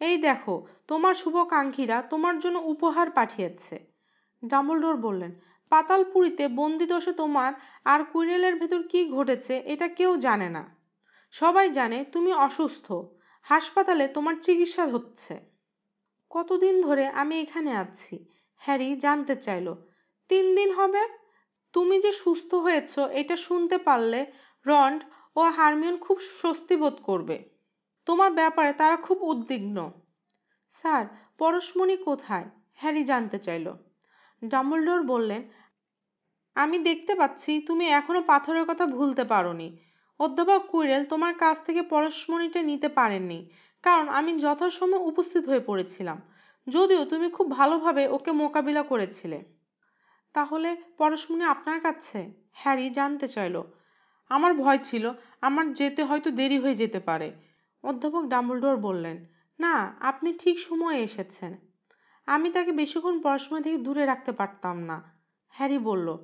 এই দেখো, তোমার শুভকাঙ্ক্ষীরা তোমার জন্য উপহার পাঠিয়েছে। ডাম্বলডোর বললেন, পাতালপুরীতে বন্দি দোষে তোমার আর কুইরেলের ভেতর কি ঘটেছে এটা কেউ জানে না। সবাই জানে তুমি অসুস্থ। হাসপাতালে তোমার চিকিৎসা হচ্ছে। কতদিন ধরে আমি এখানে আছি? হ্যারি জানতে চাইল। তিন দিন হবে? তুমি যে সুস্থ হয়েছ, এটা শুনতে পারলে রন্ড ও হারমিয়ন খুব স্বস্তি বোধ করবে। তোমার ব্যাপারে তারা খুব উদ্বিগ্ন। স্যার, পরশমণি কোথায়? হ্যারি জানতে চাইল। ডাম্বলডোর বললেন, আমি দেখতে পাচ্ছি তুমি এখনও পাথরের কথা ভুলতে পারোনি। অধ্যাপক কুইরেল তোমার কাছ থেকে পরশমণিটা নিতে পারেননি। কারণ আমি যথাসময়ে উপস্থিত হয়ে পড়েছিলাম। যদিও তুমি খুব ভালোভাবে ওকে মোকাবিলা করেছিলে। তাহলে পরশমণি আপনার কাছে? হ্যারি জানতে চাইল। আমার ভয় ছিল, আমার যেতে হয়তো দেরি হয়ে যেতে পারে। অধ্যাপক ডাম্বলডোর বললেন, না, আপনি ঠিক সময়ে এসেছেন। আমি তাকে বেশিক্ষণ পড়াশোনা থেকে দূরে রাখতে পারতাম না। হ্যারি বলল,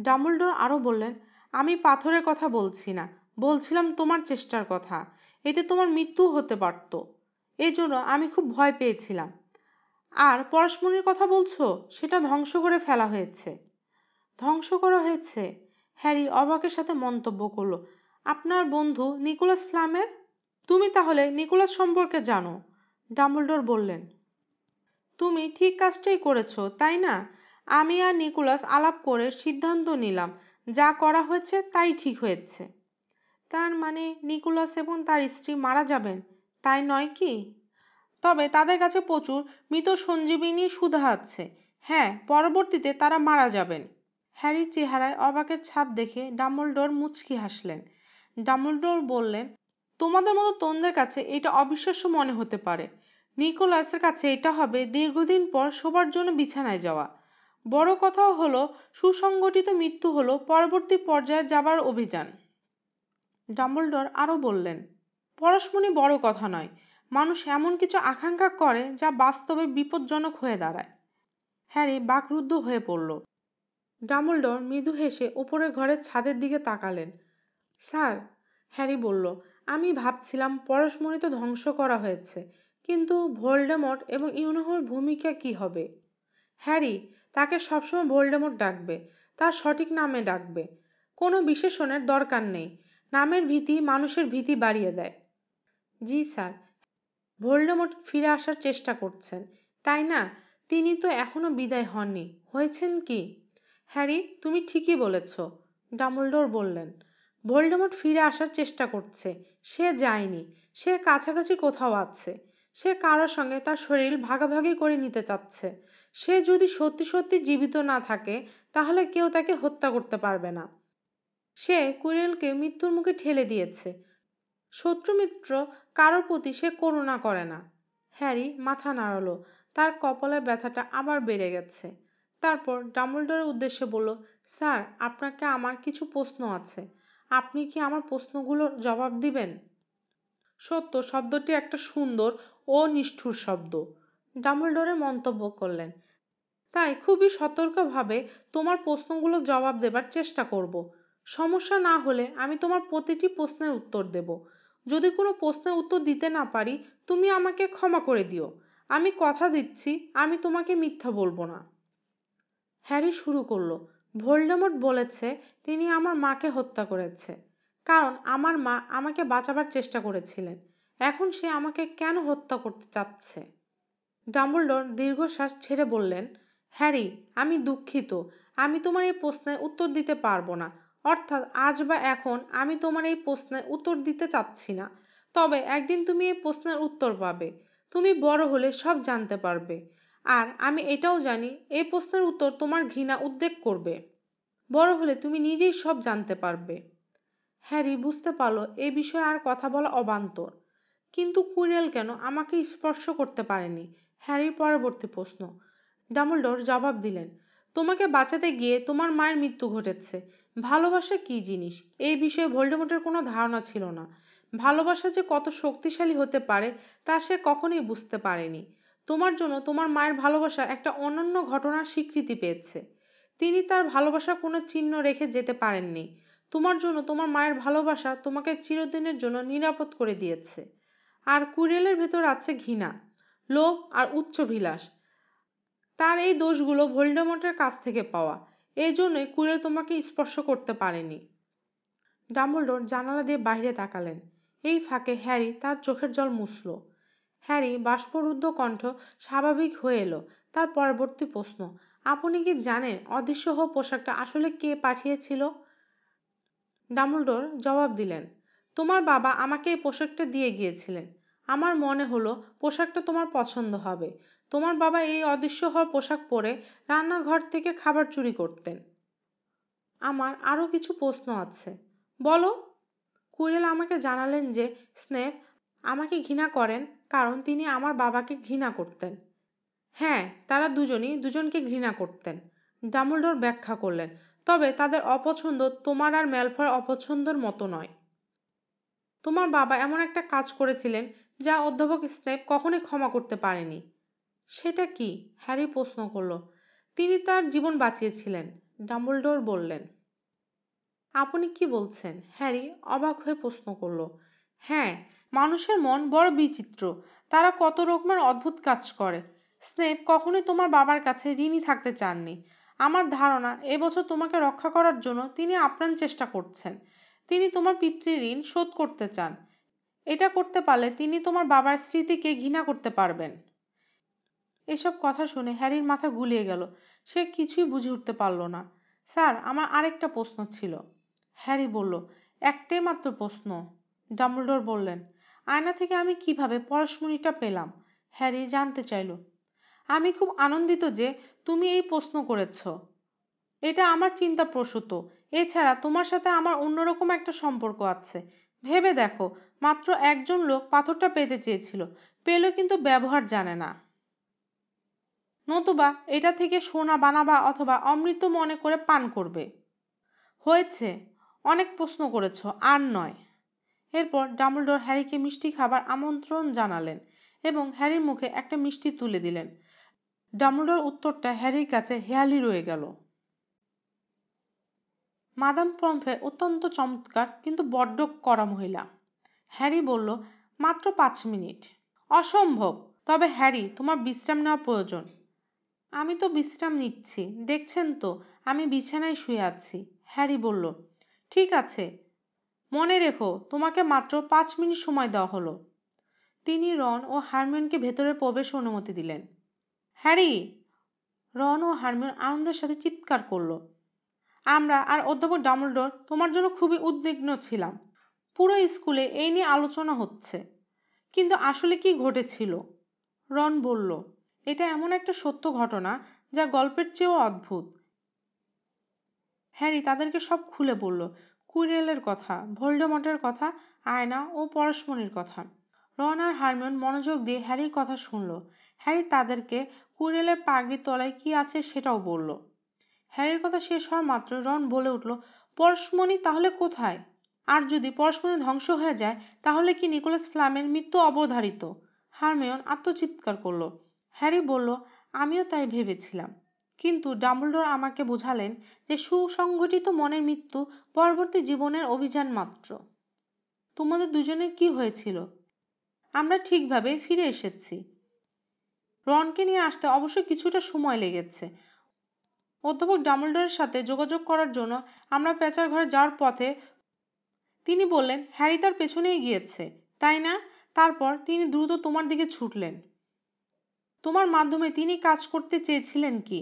ডাম্বলডোর আরও বললেন, আমি পাথরের কথা বলছি না, বলছিলাম তোমার চেষ্টার কথা। এতে তোমার মৃত্যু হতে পারত। এই জন্য আমি খুব ভয় পেয়েছিলাম। আর পরশমণির কথা বলছো, সেটা ধ্বংস করে ফেলা হয়েছে। ধ্বংস করা হয়েছে? হ্যারি অবাকের সাথে মন্তব্য করল, আপনার বন্ধু নিকোলাস ফ্লামের? তুমি তাহলে নিকোলাস সম্পর্কে জানো? ডাম্বলডোর বললেন, তুমি ঠিক কাজটাই করেছ, তাই না? আমি আর নিকোলাস আলাপ করে সিদ্ধান্ত নিলাম, যা করা হয়েছে তাই ঠিক হয়েছে। তার মানে নিকোলাস এবং তার স্ত্রী মারা যাবেন, তাই নয় কি? তবে তাদের কাছে প্রচুর মৃত সঞ্জীবিনী সুধা আছে হ্যাঁ পরবর্তীতে তারা মারা যাবেন। হ্যারির চেহারায় অবাকের ছাপ দেখে ডাম্বলডোর মুচকি হাসলেন। ডাম্বলডোর বললেন, তোমাদের মতো তন্দের কাছে এটা অবিশ্বাস্য মনে হতে পারে। নিকোলাসের কাছে এটা হবে দীর্ঘদিন পর শোবার জন্য বিছানায় যাওয়া। বড় কথা হলো, সুসংগঠিত মৃত্যু হলো পরবর্তী পর্যায়ে যাবার অভিযান। ডাম্বলডোর আরও বললেন, পরশমণি বড় কথা নয়। মানুষ এমন কিছু আকাঙ্ক্ষা করে যা বাস্তবে বিপজ্জনক হয়ে দাঁড়ায়। হ্যারি বাকরুদ্ধ হয়ে পড়ল। ডাম্বলডোর মৃদু হেসে উপরের ঘরের ছাদের দিকে তাকালেন। স্যার, হ্যারি বলল, আমি ভাবছিলাম পরশমণি তো ধ্বংস করা হয়েছে, কিন্তু ভোল্ডেমট এবং ইউনোহর ভূমিকা কি হবে? হ্যারি, তাকে সবসময় ভোল্ডেমট ডাকবে, তার সঠিক নামে ডাকবে। কোনো বিশেষণের দরকার নেই। নামের ভীতি মানুষের ভীতি বাড়িয়ে দেয়। জি স্যার ভোল্ডেমট ফিরে আসার চেষ্টা করছেন, তাই না? তিনি তো এখনও বিদায় হননি, হয়েছেন কি? হ্যারি, তুমি ঠিকই বলেছ, ডামলডোর বললেন। ভোল্ডেমট ফিরে আসার চেষ্টা করছে, সে যায়নি, সে কাছাকাছি কোথাও আছে, সে কারোর সঙ্গে তার শরীর ভাগাভাগি করে নিতে চাচ্ছে, সে যদি সত্যি সত্যি জীবিত না থাকে, তাহলে কেউ তাকে হত্যা করতে পারবে না। সে কুইরেলকে মৃত্যুর মুখে ঠেলে দিয়েছে। শত্রু মিত্র কারোর প্রতি সে করুণা করে না। হ্যারি মাথা নাড়ালো। তার কপালের ব্যথাটা আবার বেড়ে গেছে। তারপর ডাম্বলডোরের উদ্দেশ্যে বলল, স্যার, আপনাকে আমার কিছু প্রশ্ন আছে। আপনি কি আমার প্রশ্নগুলোর জবাব দিবেন? সত্য শব্দটি একটা সুন্দর ও নিষ্ঠুর শব্দ। ডাম্বলডোরে মন্তব্য করলেন, তাই খুবই সতর্কভাবে তোমার প্রশ্নগুলোর জবাব দেবার চেষ্টা করব। সমস্যা না হলে আমি তোমার প্রতিটি প্রশ্নের উত্তর দেব। যদি কোনো প্রশ্নের উত্তর দিতে না পারি, তুমি আমাকে ক্ষমা করে দিও। আমি কথা দিচ্ছি, আমি তোমাকে মিথ্যা বলব না। হ্যারি শুরু করল। ভোল্ডেমট বলেছে, তিনি আমার মাকে হত্যা করেছে। কারণ আমার মা আমাকে বাঁচাবার চেষ্টা করেছিলেন। এখন সে আমাকে কেন হত্যা করতে চাচ্ছে? ডাম্বলডোর দীর্ঘশ্বাস ছেড়ে বললেন, হ্যারি, আমি দুঃখিত। আমি তোমার এই প্রশ্নের উত্তর দিতে পারব না। অর্থাৎ আজ বা এখন আমি তোমার এই প্রশ্নের উত্তর দিতে চাচ্ছি না। তবে একদিন তুমি এই প্রশ্নের উত্তর পাবে। তুমি বড় হলে সব জানতে পারবে। আর আমি এটাও জানি, এই প্রশ্নের উত্তর তোমার ঘৃণা উদ্বেগ করবে। বড় হলে তুমি নিজেই সব জানতে পারবে। হ্যারি বুঝতে পারল, এ বিষয়ে আর কথা বলা অবান্তর। কিন্তু কুইরেল কেন আমাকে স্পর্শ করতে পারেনি? হ্যারির পরবর্তী প্রশ্ন। ডাম্বলডোর জবাব দিলেন তোমাকে বাঁচাতে গিয়ে তোমার মায়ের মৃত্যু ঘটেছে। ভালোবাসা কি জিনিস? এই বিষয়ে ভোল্ডেমোটের কোনো ধারণা ছিল না। ভালোবাসা যে কত শক্তিশালী হতে পারে, তা সে কখনোই বুঝতে পারেনি। তোমার জন্য তোমার মায়ের ভালোবাসা একটা অনন্য ঘটনার স্বীকৃতি পেয়েছে। তিনি তার ভালোবাসার কোনো চিহ্ন রেখে যেতে পারেননি। তোমার জন্য তোমার মায়ের ভালোবাসা তোমাকে চিরদিনের জন্য নিরাপদ করে দিয়েছে। আর কুড়েলের ভেতর আছে ঘৃণা, লোভ আর উচ্চভিলাষ। তার এই দোষগুলো ভোল্ডেমটের কাছ থেকে পাওয়া। এই জন্যই কুড়েল তোমাকে স্পর্শ করতে পারেনি। ডাম্বলডোর জানালা দিয়ে বাইরে তাকালেন। এই ফাঁকে হ্যারি তার চোখের জল মুছল। হ্যারি বাষ্পরুদ্ধ কণ্ঠ স্বাভাবিক হয়ে এলো। তার পরবর্তী প্রশ্ন, আপনি কি জানেন অদৃশ্য হওয়া পোশাকটা আসলে কে পাঠিয়েছিল? ডাম্বলডোর জবাব দিলেন, তোমার বাবা আমাকে এই পোশাকটা দিয়ে গিয়েছিলেন। আমার মনে হলো পোশাকটা তোমার পছন্দ হবে। তোমার বাবা এই অদৃশ্য হওয়া পোশাক পরে রান্নাঘর থেকে খাবার চুরি করতেন। আমার আরও কিছু প্রশ্ন আছে। বলো। কুইরেল আমাকে জানালেন যে স্নেপ আমাকে ঘৃণা করেন কারণ তিনি আমার বাবাকে ঘৃণা করতেন। হ্যাঁ তারা দুজনই দুজনকে ঘৃণা করতেন। ডাম্বলডোর ব্যাখ্যা করলেন। তবে তাদের অপছন্দ তোমার আর ম্যালফয়ের অপছন্দর মতো নয়। তোমার বাবা এমন একটা কাজ করেছিলেন যা অধ্যাপক স্নেপ কখনোই ক্ষমা করতে পারেনি। সেটা কি? হ্যারি প্রশ্ন করল। তিনি তার জীবন বাঁচিয়েছিলেন, ডাম্বলডোর বললেন। আপনি কি বলছেন? হ্যারি অবাক হয়ে প্রশ্ন করল। হ্যাঁ মানুষের মন বড় বিচিত্র। তারা কত রকমের অদ্ভুত কাজ করে। স্নেপ, কখনোই তোমার বাবার কাছে ঋণী থাকতে চাননি। আমার ধারণা এবছর তোমাকে রক্ষা করার জন্য তিনি আপ্রাণ চেষ্টা করছেন। তিনি তোমার পিতৃঋণ শোধ করতে চান। এটা করতে পারলে তিনি তোমার বাবার স্মৃতিকে ঘৃণা করতে পারবেন। এসব কথা শুনে হ্যারির মাথা গুলিয়ে গেল। সে কিছুই বুঝে উঠতে পারল না। স্যার, আমার আরেকটা প্রশ্ন ছিল। হ্যারি বলল, একটাই মাত্র প্রশ্ন। ডাম্বলডোর বললেন, আয়না থেকে আমি কীভাবে পরশমণিটা পেলাম? হ্যারি জানতে চাইল, আমি খুব আনন্দিত যে তুমি এই প্রশ্ন করেছ। এটা আমার চিন্তা প্রসূত। এছাড়া তোমার সাথে আমার অন্যরকম একটা সম্পর্ক আছে। ভেবে দেখো, মাত্র একজন লোক পাথরটা পেতে চেয়েছিল। পেল কিন্তু ব্যবহার জানে না। নতুবা এটা থেকে সোনা বানাবা অথবা অমৃত মনে করে পান করবে। হয়েছে। অনেক প্রশ্ন করেছ, আর নয়। এরপর ডাম্বলডোর হ্যারিকে মিষ্টি খাবার আমন্ত্রণ জানালেন এবং হ্যারির মুখে একটা মিষ্টি তুলে দিলেন। ডাম্বলডোর উত্তরটা হ্যারির কাছে হেয়ালি রয়ে গেল। মাদাম পম্ফে অত্যন্ত চমৎকার কিন্তু বড্ড কড়া মহিলা। হ্যারি বলল, মাত্র পাঁচ মিনিট। অসম্ভব। তবে হ্যারি, তোমার বিশ্রাম নেওয়া প্রয়োজন। আমি তো বিশ্রাম নিচ্ছি। দেখছেন তো, আমি বিছানায় শুয়ে আছি। হ্যারি বলল, ঠিক আছে। মনে রেখো, তোমাকে মাত্র পাঁচ মিনিট সময় দেওয়া হলো। তিনি রন ও হারমিয়নকে ভেতরে প্রবেশ অনুমতি দিলেন। হ্যারি! রন ও হারমিয়ন আনন্দের সাথে চিৎকার করল। আমরা আর অধ্যাপক ডামলডোর তোমার জন্য খুবই উদ্বিগ্ন ছিলাম। পুরো স্কুলে এই নিয়ে আলোচনা হচ্ছে। কিন্তু আসলে কি ঘটেছিল? রন বলল, এটা এমন একটা সত্য ঘটনা যা গল্পের চেয়েও অদ্ভুত। হ্যারি তাদেরকে সব খুলে বলল, কুইরেলের কথা, ভোল্ডেমটের কথা, আয়না ও পরশমণির কথা। রন আর হারমিয়ন মনোযোগ দিয়ে হ্যারির কথা শুনল। হ্যারি তাদেরকে কুইরেলের পাগড়ির তলায় কি আছে সেটাও বলল। হ্যারির কথা শেষ হওয়া মাত্র রন বলে উঠল, পরশমণি তাহলে কোথায়? আর যদি পরশমণি ধ্বংস হয়ে যায়, তাহলে কি নিকোলাস ফ্লামের মৃত্যু অবধারিত? হারমেয়ন আত্মচিৎকার করল। হ্যারি বলল, আমিও তাই ভেবেছিলাম। কিন্তু ডাম্বলডোর আমাকে বোঝালেন যে সুসংগঠিত মনের মৃত্যু পরবর্তী জীবনের অভিযান মাত্র। তোমাদের দুজনের কি হয়েছিল? আমরা ঠিকভাবে ফিরে এসেছি। রনকে নিয়ে আসতে অবশ্য কিছুটা সময় লেগেছে। অধ্যাপক ডাম্বলডোরের সাথে যোগাযোগ করার জন্য আমরা পেঁচার ঘরে যাওয়ার পথে তিনি বললেন, হ্যারি তার পেছনেই গিয়েছে, তাই না? তারপর তিনি দ্রুত তোমার দিকে ছুটলেন। তোমার মাধ্যমে তিনি কাজ করতে চেয়েছিলেন কি?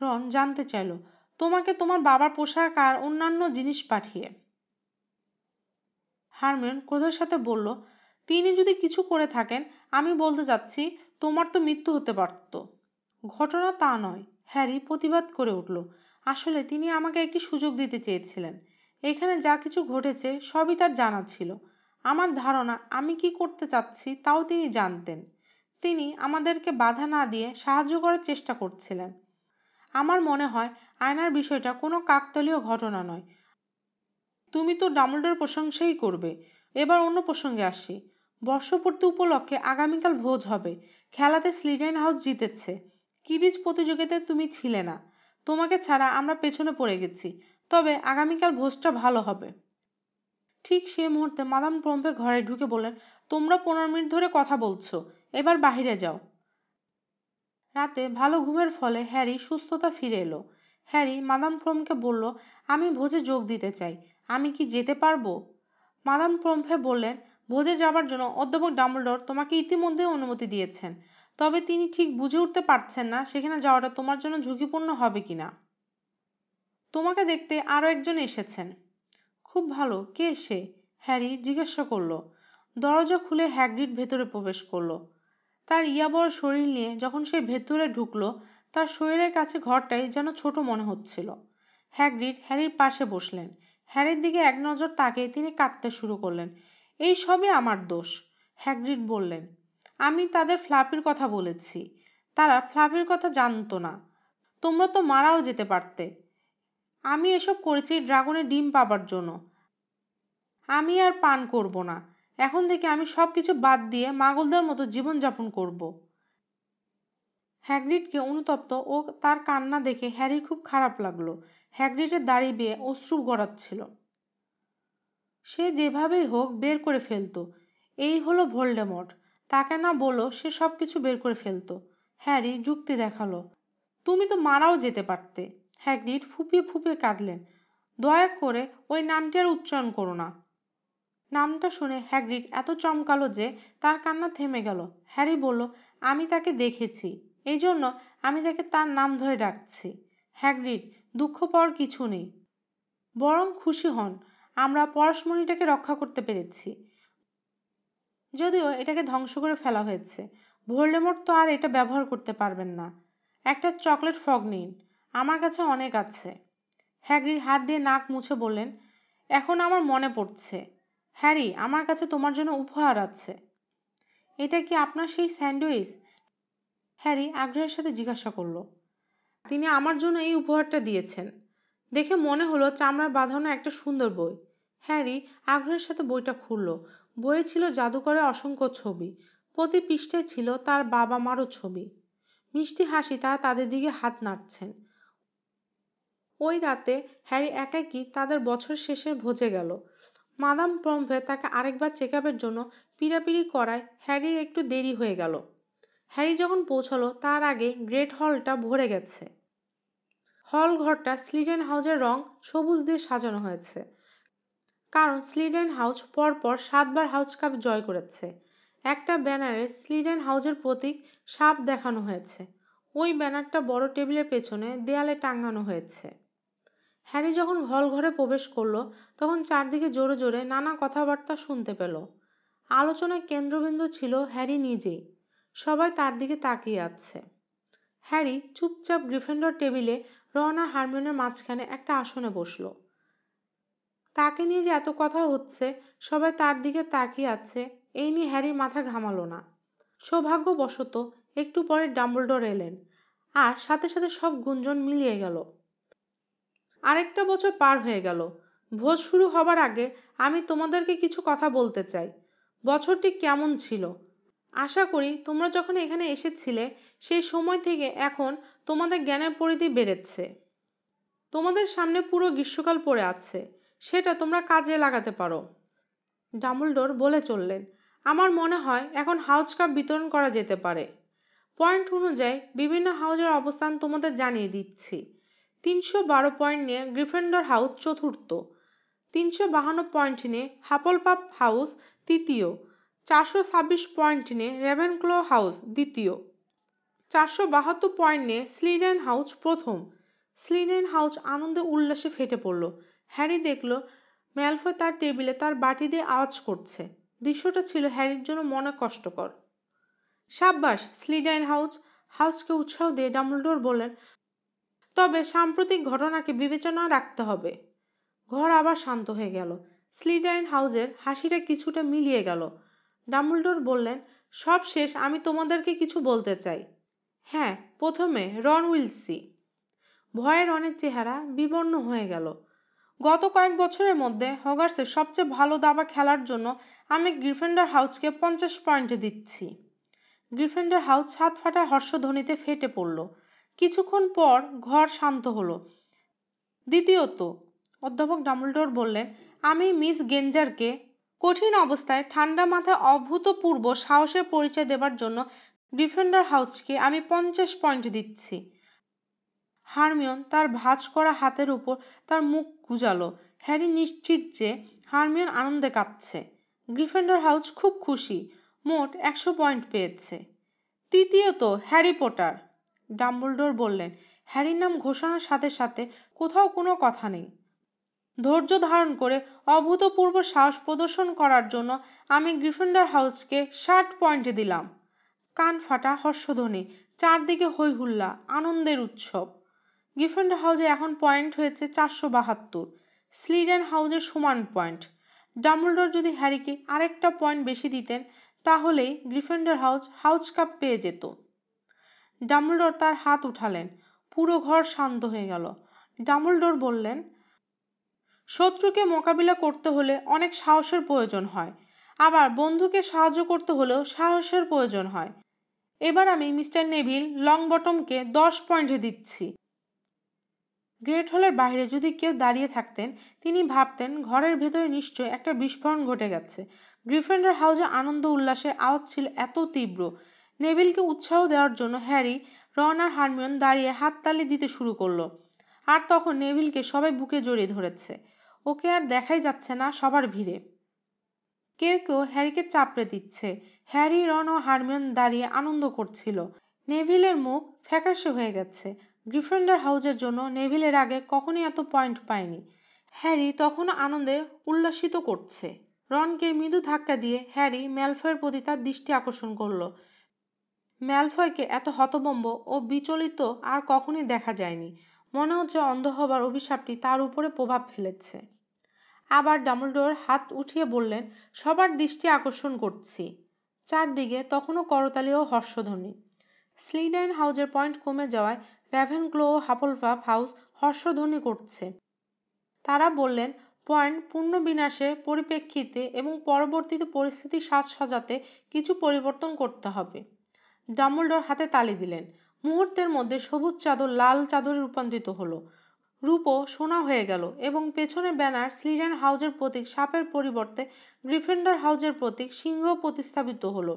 রন জানতে চাইল, তোমাকে তোমার বাবার পোশাক আর অন্যান্য জিনিস পাঠিয়ে। হারমিয়ন ক্রোধের সাথে বলল, তিনি যদি কিছু করে থাকেন, আমি বলতে চাচ্ছি তোমার তো মৃত্যু হতে পারত। ঘটনা তা নয়। হ্যারি প্রতিবাদ করে উঠল। আসলে তিনি আমাকে একটি সুযোগ দিতে চেয়েছিলেন। এখানে যা কিছু ঘটেছে সবই তার জানা ছিল। আমার ধারণা, আমি কি করতে চাচ্ছি তাও তিনি জানতেন। তিনি আমাদেরকে বাধা না দিয়ে সাহায্য করার চেষ্টা করছিলেন। আমার মনে হয়, আয়নার বিষয়টা কোনো কাকতালীয় ঘটনা নয়। তুমি তো ডামল্ডোর প্রশংসাই করবে। এবার অন্য প্রসঙ্গে আসি। বর্ষপূর্তি উপলক্ষে আগামীকাল ভোজ হবে। খেলাতে স্লিডেন হাউস জিতেছে। কিরিজ প্রতিযোগিতায় তুমি ছিলে না। তোমাকে ছাড়া আমরা পেছনে পড়ে গেছি। তবে আগামীকাল ভোজটা ভালো হবে। ঠিক সে মুহূর্তে মাদাম প্রম্পে ঘরে ঢুকে বললেন, তোমরা পনেরো মিনিট ধরে কথা বলছো। এবার বাহিরে যাও। রাতে ভালো ঘুমের ফলে হ্যারি সুস্থতা ফিরে এলো। হ্যারি মাদাম প্রমকে বলল, আমি ভোজে যোগ দিতে চাই। আমি কি যেতে পারব? মাদাম প্রম্পে বললেন, ভোজে যাবার জন্য অধ্যাপক ডাম্বলডোর তোমাকে ইতিমধ্যে অনুমতি দিয়েছেন। তবে তিনি ঠিক বুঝে উঠতে পারছেন না সেখানে যাওয়াটা তোমার জন্য ঝুঁকিপূর্ণ হবে কিনা। তোমাকে দেখতে আরও একজন এসেছেন। খুব ভালো, কে সে? হ্যারি জিজ্ঞাসা করল। দরজা খুলে হ্যাগরিড ভেতরে প্রবেশ করল। তার ইয়াবর শরীর নিয়ে যখন সে ভেতরে ঢুকলো, তার শরীরের কাছে ঘরটাই যেন ছোট মনে হচ্ছিল। হ্যাগরিড হ্যারির পাশে বসলেন। হ্যারির দিকে এক নজর তাকে তিনি কাঁদতে শুরু করলেন। এই সবই আমার দোষ হ্যাগরিড বললেন। আমি তাদের ফ্লাপির কথা বলেছি। তারা ফ্লাপির কথা জানতো না। তোমরা তো মারাও যেতে পারতে। আমি এসব করেছি ড্রাগনের ডিম পাবার জন্য। আমি আর পান করব না। এখন থেকে আমি সব কিছু বাদ দিয়ে মাগলদের মতো জীবনযাপন করব। হ্যাগরিডকে অনুতপ্ত ও তার কান্না দেখে হ্যারির খুব খারাপ লাগল। হ্যাগরিডের দাড়ি বেয়ে অশ্রু গড়াচ্ছিল। সে যেভাবেই হোক বের করে ফেলতো। এই হলো ভোল্ডেমট তাকে না বলো সে সব কিছু বের করে ফেলতো। হ্যারি যুক্তি দেখাল, তুমি তো মারাও যেতে পারতে। হ্যাগরিড ফুপিয়ে ফুপিয়ে কাঁদলেন, দয়া করে ওই নামটি আর উচ্চারণ করো না। নামটা শুনে হ্যাগরিড এত চমকালো যে তার কান্না থেমে গেল। হ্যারি বলল, আমি তাকে দেখেছি, এই জন্য আমি তাকে তার নাম ধরে ডাকছি। হ্যাগরিড, দুঃখ পাওয়ার কিছু নেই। বরং খুশি হন, আমরা পরশমণিটাকে রক্ষা করতে পেরেছি। যদিও এটাকে ধ্বংস করে ফেলা হয়েছে। ভোল্ডেমোট তো আর এটা ব্যবহার করতে পারবেন না। একটা চকলেট ফগ নিন। আমার কাছে অনেক আছে। হ্যাগরিড হাত দিয়ে নাক মুছে বললেন, এখন আমার মনে পড়ছে। হ্যারি, আমার কাছে তোমার জন্য উপহার আছে। এটা কি আপনার সেই স্যান্ডউইচ? হ্যারি আগ্রহের সাথে জিজ্ঞাসা করল, তিনি আমার জন্য এই উপহারটা দিয়েছেন। দেখে মনে হলো চামড়া বাঁধানো একটা সুন্দর বই। হ্যারি আগ্রহের সাথে বইটা খুলল। বইয়ে ছিল জাদুকরের অসংখ্য ছবি। প্রতি পৃষ্ঠায় ছিল তার বাবা মারও ছবি। মিষ্টি হাসি তারা তাদের দিকে হাত নাড়ছেন। ওই রাতে হ্যারি একাকী তাদের বছর শেষের ভোজে গেল। মাদাম প্রম্ভে তাকে আরেকবার চেক আপের জন্য পিড়াপিড়ি করায় হ্যারির একটু দেরি হয়ে গেল। হ্যারি যখন পৌঁছালো, তার আগে গ্রেট হলটা ভরে গেছে। হল ঘরটা স্লিডেন হাউজের রং সবুজ দিয়ে সাজানো হয়েছে। কারণ স্লিডেন হাউস পরপর সাতবার হাউস কাপ জয় করেছে। একটা ব্যানারে স্লিডেন হাউজের প্রতীক সাপ দেখানো হয়েছে। ওই ব্যানারটা বড় টেবিলের পেছনে দেয়ালে টাঙানো হয়েছে। হ্যারি যখন হল ঘরে প্রবেশ করল, তখন চারদিকে জোরে জোরে নানা কথাবার্তা শুনতে পেল। আলোচনার কেন্দ্রবিন্দু ছিল হ্যারি নিজেই। সবাই তার দিকে তাকিয়ে আছে। হ্যারি চুপচাপ গ্রিফেন্ডর টেবিলে রন আর মাঝখানে একটা আসনে বসল। তাকে নিয়ে যে এত কথা হচ্ছে, সবাই তার দিকে তাকিয়ে আছে, এই নিয়ে হ্যারির মাথা ঘামালো না। সৌভাগ্যবশত একটু পরে ডাম্বলডোর এলেন, আর সাথে সাথে সব গুঞ্জন মিলিয়ে গেল। আরেকটা বছর পার হয়ে গেল। ভোজ শুরু হবার আগে আমি তোমাদেরকে কিছু কথা বলতে চাই। বছরটি কেমন ছিল? আশা করি তোমরা যখন এখানে এসেছিলে, সেই সময় থেকে এখন তোমাদের জ্ঞানের পরিধি বেড়েছে। তোমাদের সামনে পুরো গ্রীষ্মকাল পড়ে আছে। সেটা তোমরা কাজে লাগাতে পারো। ডাম্বলডোর বলে চললেন, আমার মনে হয় এখন হাউস কাপ বিতরণ করা যেতে পারে। পয়েন্ট অনুযায়ী বিভিন্ন হাউজের অবস্থান তোমাদের জানিয়ে দিচ্ছি। তিনশো বারো পয়েন্ট নিয়ে গ্রিফেন্ডর হাউস চতুর্থ, তিনশো বাহান্ন পয়েন্ট নিয়ে হাপলপাপ হাউস তৃতীয়, চারশো ছাব্বিশ পয়েন্ট নিয়ে রেভেনক্লো হাউস দ্বিতীয়, চারশো বাহাত্তর পয়েন্ট নিয়ে স্লিডেন হাউস প্রথম। স্লিডেন হাউস আনন্দে উল্লাসে ফেটে পড়ল। হ্যারি দেখল ম্যালফয় তার টেবিলে তার বাটি দিয়ে আওয়াজ করছে। দৃশ্যটা ছিল হ্যারির জন্য মনে কষ্টকর। সাব্বাস, স্লিডাইন হাউস, হাউসকে উৎসাহ দিয়ে ডাম্বলডোর বললেন, তবে সাম্প্রতিক ঘটনাকে বিবেচনা রাখতে হবে। ঘর আবার শান্ত হয়ে গেল। স্লিডাইন হাউজের হাসিটা কিছুটা মিলিয়ে গেল। ডাম্বলডোর বললেন, সব শেষ, আমি তোমাদেরকে কিছু বলতে চাই। হ্যাঁ প্রথমে রন উইলসি। ভয়ে রনের চেহারা বিবর্ণ হয়ে গেল। গত কয়েক বছরের মধ্যে হগার্সের সবচেয়ে ভালো দাবা খেলার জন্য আমি গ্রিফেন্ডার হাউসকে পঞ্চাশ পয়েন্ট দিচ্ছি। গ্রিফেন্ডার হাউস ছাদ ফাটা হর্ষধ্বনিতে ফেটে পড়ল। কিছুক্ষণ পর ঘর শান্ত হলো। দ্বিতীয়ত, অধ্যাপক ডাম্বলডোর বললেন, আমি মিস গেঞ্জারকে কঠিন অবস্থায় ঠান্ডা মাথায় অভূতপূর্ব সাহসের পরিচয় দেবার জন্য ডিফেন্ডার হাউসকে আমি পঞ্চাশ পয়েন্ট দিচ্ছি। হারমিয়ন তার ভাঁজ করা হাতের উপর তার মুখ গুজালো। হ্যারি নিশ্চিত যে হারমিয়ন আনন্দে কাঁদছে। গ্রিফেন্ডার হাউস খুব খুশি। মোট একশো পয়েন্ট পেয়েছে। তৃতীয়ত, হ্যারি পটার। ডাম্বলডোর বললেন, হ্যারির নাম ঘোষণার সাথে সাথে কোথাও কোনো কথা নেই। ধৈর্য ধারণ করে অভূতপূর্ব সাহস প্রদর্শন করার জন্য আমি গ্রিফেন্ডার হাউসকে ষাট পয়েন্ট দিলাম। কান ফাটা হর্ষধ্বনি, চারদিকে হই হুল্লা আনন্দের উৎসব। গ্রিফেন্ডার হাউজে এখন পয়েন্ট হয়েছে চারশো বাহাত্তর। স্লিডেন হাউজের সমান পয়েন্ট ডাম্বলডোর যদি হ্যারিকে আরেকটা পয়েন্ট বেশি দিতেন তাহলেই গ্রিফেন্ডার হাউজ হাউজ কাপ পেয়ে যেত। ডাম্বলডোর তার হাত উঠালেন। পুরো ঘর শান্ত হয়ে গেল। ডাম্বলডোর বললেন, শত্রুকে মোকাবিলা করতে হলে অনেক সাহসের প্রয়োজন হয়। আবার বন্ধুকে সাহায্য করতে হলেও সাহসের প্রয়োজন হয়। এবার আমি মিস্টার নেভিল লং বটমকে দশ পয়েন্টে দিচ্ছি। গ্রেট হলের বাইরে যদি কেউ দাঁড়িয়ে থাকতেন, তিনি ভাবতেন ঘরের ভেতরে নিশ্চয় একটা বিস্ফোরণ ঘটে গেছে। গ্রিফেন্ডার হাউজে আনন্দ উল্লাসের আওয়াজ ছিল এত তীব্র। নেভিলকে উৎসাহ দেওয়ার জন্য হ্যারি, রন আর হারমিয়ন দাঁড়িয়ে হাততালি দিতে শুরু করল। আর তখন নেভিলকে সবাই বুকে জড়িয়ে ধরেছে। ওকে আর দেখাই যাচ্ছে না সবার ভিড়ে। কেউ কেউ হ্যারিকে চাপড়ে দিচ্ছে। হ্যারি, রন ও হারমিয়ন দাঁড়িয়ে আনন্দ করছিল। নেভিলের মুখ ফ্যাকাশে হয়ে গেছে। গ্রিফেন্ডার হাউজের জন্য নেভিলের আগে কখনই এত পয়েন্ট পায়নি। হ্যারি তখনও আনন্দে উল্লাসিত করছে। রনকে মৃদু ধাক্কা দিয়ে হ্যারি ম্যালফয়ের প্রতি তার দৃষ্টি আকর্ষণ করল। ম্যালফয়কে এত হতবম্ব ও বিচলিত আর কখনই দেখা যায়নি। মনে হচ্ছে অন্ধ হবার অভিশাপটি তার উপরে প্রভাব ফেলেছে। আবার ডাম্বলডোর হাত উঠিয়ে বললেন, সবার দৃষ্টি আকর্ষণ করছি। চারদিকে তখনও করতালি ও হর্ষধ্বনি স্লিডাইন হাউজের পয়েন্ট কমে যাওয়ায় র্যাভেনক্লো ও হাউস হর্ষধ্বনি করছে। তারা বললেন পয়েন্ট পূর্ণ বিনাশের পরিপ্রেক্ষিতে এবং পরবর্তীতে পরিস্থিতি সাজ সাজাতে কিছু পরিবর্তন করতে হবে। ডাম্বলডোর হাতে তালি দিলেন। মুহূর্তের মধ্যে সবুজ চাদর লাল চাদরে রূপান্তরিত হলো। রূপো সোনা হয়ে গেল এবং পেছনের ব্যানার স্লিডেন হাউজের প্রতীক সাপের পরিবর্তে গ্রিফেন্ডার হাউজের প্রতীক সিংহ প্রতিস্থাপিত হলো।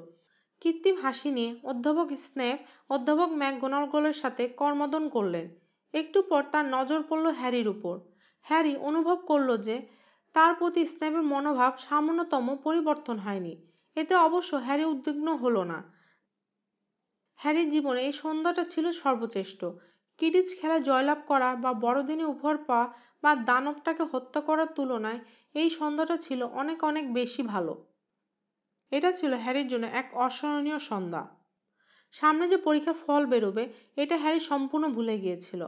কৃত্রিম হাসি নিয়ে অধ্যাপক স্নেপ অধ্যাপক ম্যাকগোনালগলের সাথে কর্মদন করলেন। একটু পর তার নজর পড়ল হ্যারির উপর। হ্যারি অনুভব করল যে তার প্রতি স্নেপের মনোভাব সামান্যতম পরিবর্তন হয়নি। এতে অবশ্য হ্যারি উদ্বিগ্ন হলো না। হ্যারির জীবনে এই সন্ধ্যাটা ছিল সর্বশ্রেষ্ঠ। কিডিচ খেলায় জয়লাভ করা বা বড়দিনে উপহার পাওয়া বা দানবটাকে হত্যা করার তুলনায় এই সন্ধ্যাটা ছিল অনেক অনেক বেশি ভালো। এটা ছিল হ্যারির জন্য এক অস্মরণীয় সন্ধ্যা। সামনে যে পরীক্ষার ফল বেরোবে, এটা হ্যারি সম্পূর্ণ ভুলে গিয়েছিল।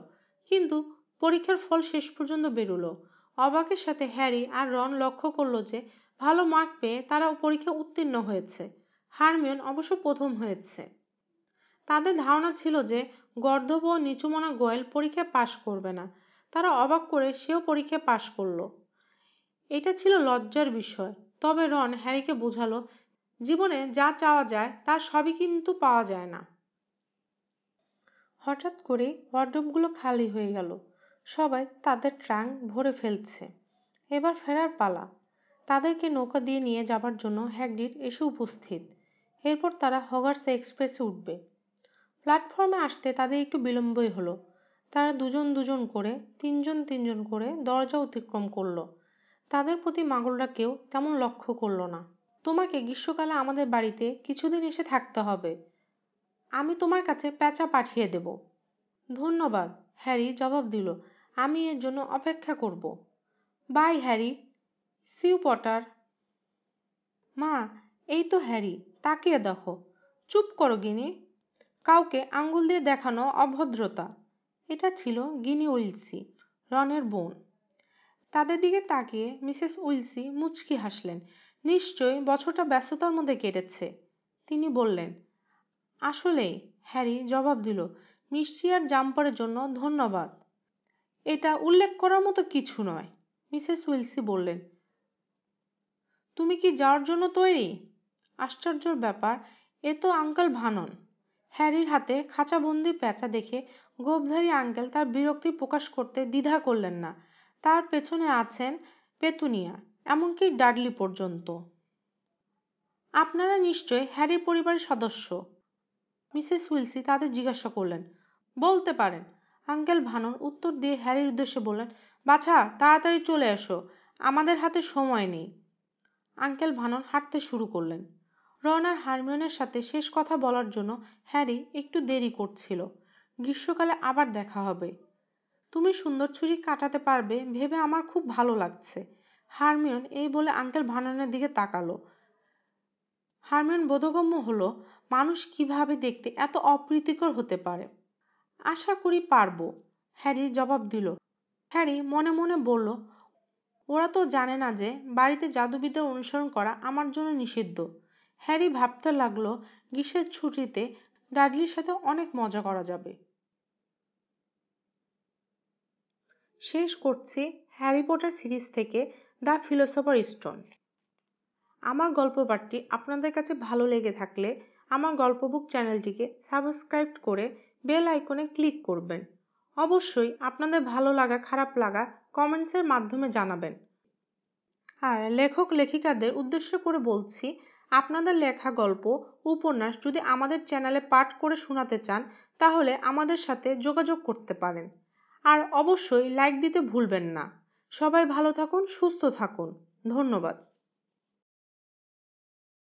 কিন্তু পরীক্ষার ফল শেষ পর্যন্ত বেরোলো। অবাকের সাথে হ্যারি আর রন লক্ষ্য করল যে, ভালো মার্ক পেয়ে তারা পরীক্ষা উত্তীর্ণ হয়েছে। হারমিয়ন অবশ্য প্রথম হয়েছে। তাদের ধারণা ছিল যে গর্দভ ও নিচুমনা গোয়েল পরীক্ষায় পাশ করবে না। তারা অবাক করে সেও পরীক্ষায় পাশ করল। এটা ছিল লজ্জার বিষয়। তবে রন হ্যারিকে বোঝালো জীবনে যা চাওয়া যায় তার সবই কিন্তু পাওয়া যায় না। হঠাৎ করে ওয়ার্ডরোবগুলো খালি হয়ে গেল। সবাই তাদের ট্রাঙ্ক ভরে ফেলছে। এবার ফেরার পালা। তাদেরকে নৌকা দিয়ে নিয়ে যাবার জন্য হ্যাগডিড এসে উপস্থিত। এরপর তারা হগার্স এক্সপ্রেসে উঠবে। প্ল্যাটফর্মে আসতে তাদের একটু বিলম্বই হলো। তারা দুজন দুজন করে, তিনজন তিনজন করে দরজা অতিক্রম করল। তাদের প্রতি মাগলরা কেউ তেমন লক্ষ্য করল না। তোমাকে গ্রীষ্মকালে আমাদের বাড়িতে কিছুদিন এসে থাকতে হবে। আমি তোমার কাছে প্যাঁচা পাঠিয়ে দেব। ধন্যবাদ, হ্যারি জবাব দিল। আমি এর জন্য অপেক্ষা করব। Bye, Harry. See you Potter. মা, এই তো হ্যারি, তাকিয়ে দেখো। চুপ করো গিনি কাউকে আঙ্গুল দিয়ে দেখানো অভদ্রতা। এটা ছিল গিনি উইলসি, রনের বোন। তাদের দিকে তাকিয়ে মিসেস উইলসি মুচকি হাসলেন। নিশ্চয়ই বছরটা ব্যস্ততার মধ্যে কেটেছে। তিনি বললেন, আসলেই, হ্যারি জবাব দিল, মিষ্টি আর জাম্পারের জন্য ধন্যবাদ। এটা উল্লেখ করার মতো কিছু নয়। মিসেস উইলসি বললেন, তুমি কি যাওয়ার জন্য তৈরি? আশ্চর্যর ব্যাপার, এ তো আঙ্কেল ভানন। হ্যারির হাতে খাঁচাবন্দি পেঁচা দেখে গোপধারী আঙ্কেল তার বিরক্তি প্রকাশ করতে দ্বিধা করলেন না। তার পেছনে আছেন পেতুনিয়া। এমনকি ডাডলি পর্যন্ত। আপনারা নিশ্চয় হ্যারির পরিবারের সদস্য। মিসেস উইলসি তাদের জিজ্ঞাসা করলেন, বলতে পারেন। আঙ্কেল ভানন উত্তর দিয়ে হ্যারির উদ্দেশ্যে বললেন, বাছা, তাড়াতাড়ি চলে এসো, আমাদের হাতে সময় নেই। আঙ্কেল ভানন হাঁটতে শুরু করলেন। রন আর হারমিয়নের সাথে শেষ কথা বলার জন্য হ্যারি একটু দেরি করছিল। গ্রীষ্মকালে আবার দেখা হবে। তুমি সুন্দর ছুরি কাটাতে পারবে, ভেবে আমার খুব ভালো লাগছে। হারমিয়ন এই বলে আঙ্কেল ভাননের দিকে তাকালো। হারমিয়ন বোধগম্য হলো, মানুষ কীভাবে দেখতে এত অপ্রীতিকর হতে পারে? আশা করি পারব, হ্যারি জবাব দিল। হ্যারি মনে মনে বলল, ওরা তো জানে না যে বাড়িতে জাদুবিদ্যার অনুসরণ করা আমার জন্য নিষিদ্ধ। হ্যারি ভাবতে লাগল, গ্রীষ্মের ছুটিতে ডাডলির সাথে অনেক মজা করা যাবে। শেষ করছি হ্যারি পটার সিরিজ থেকে। The philosopher stone. আমার গল্প পাঠটি আপনাদের কাছে ভালো লেগে থাকলে আমার গল্প বুক চ্যানেলটিকে সাবস্ক্রাইব করে বেল আইকনে ক্লিক করবেন। অবশ্যই আপনাদের ভালো লাগা, খারাপ লাগা কমেন্টসের মাধ্যমে জানাবেন। আর লেখক, লেখিকাদের উদ্দেশ্য করে বলছি, আপনাদের লেখা গল্প, উপন্যাস যদি আমাদের চ্যানেলে পাঠ করে শোনাতে চান, তাহলে আমাদের সাথে যোগাযোগ করতে পারেন। আর অবশ্যই লাইক দিতে ভুলবেন না। সবাই ভালো থাকুন সুস্থ থাকুন। ধন্যবাদ।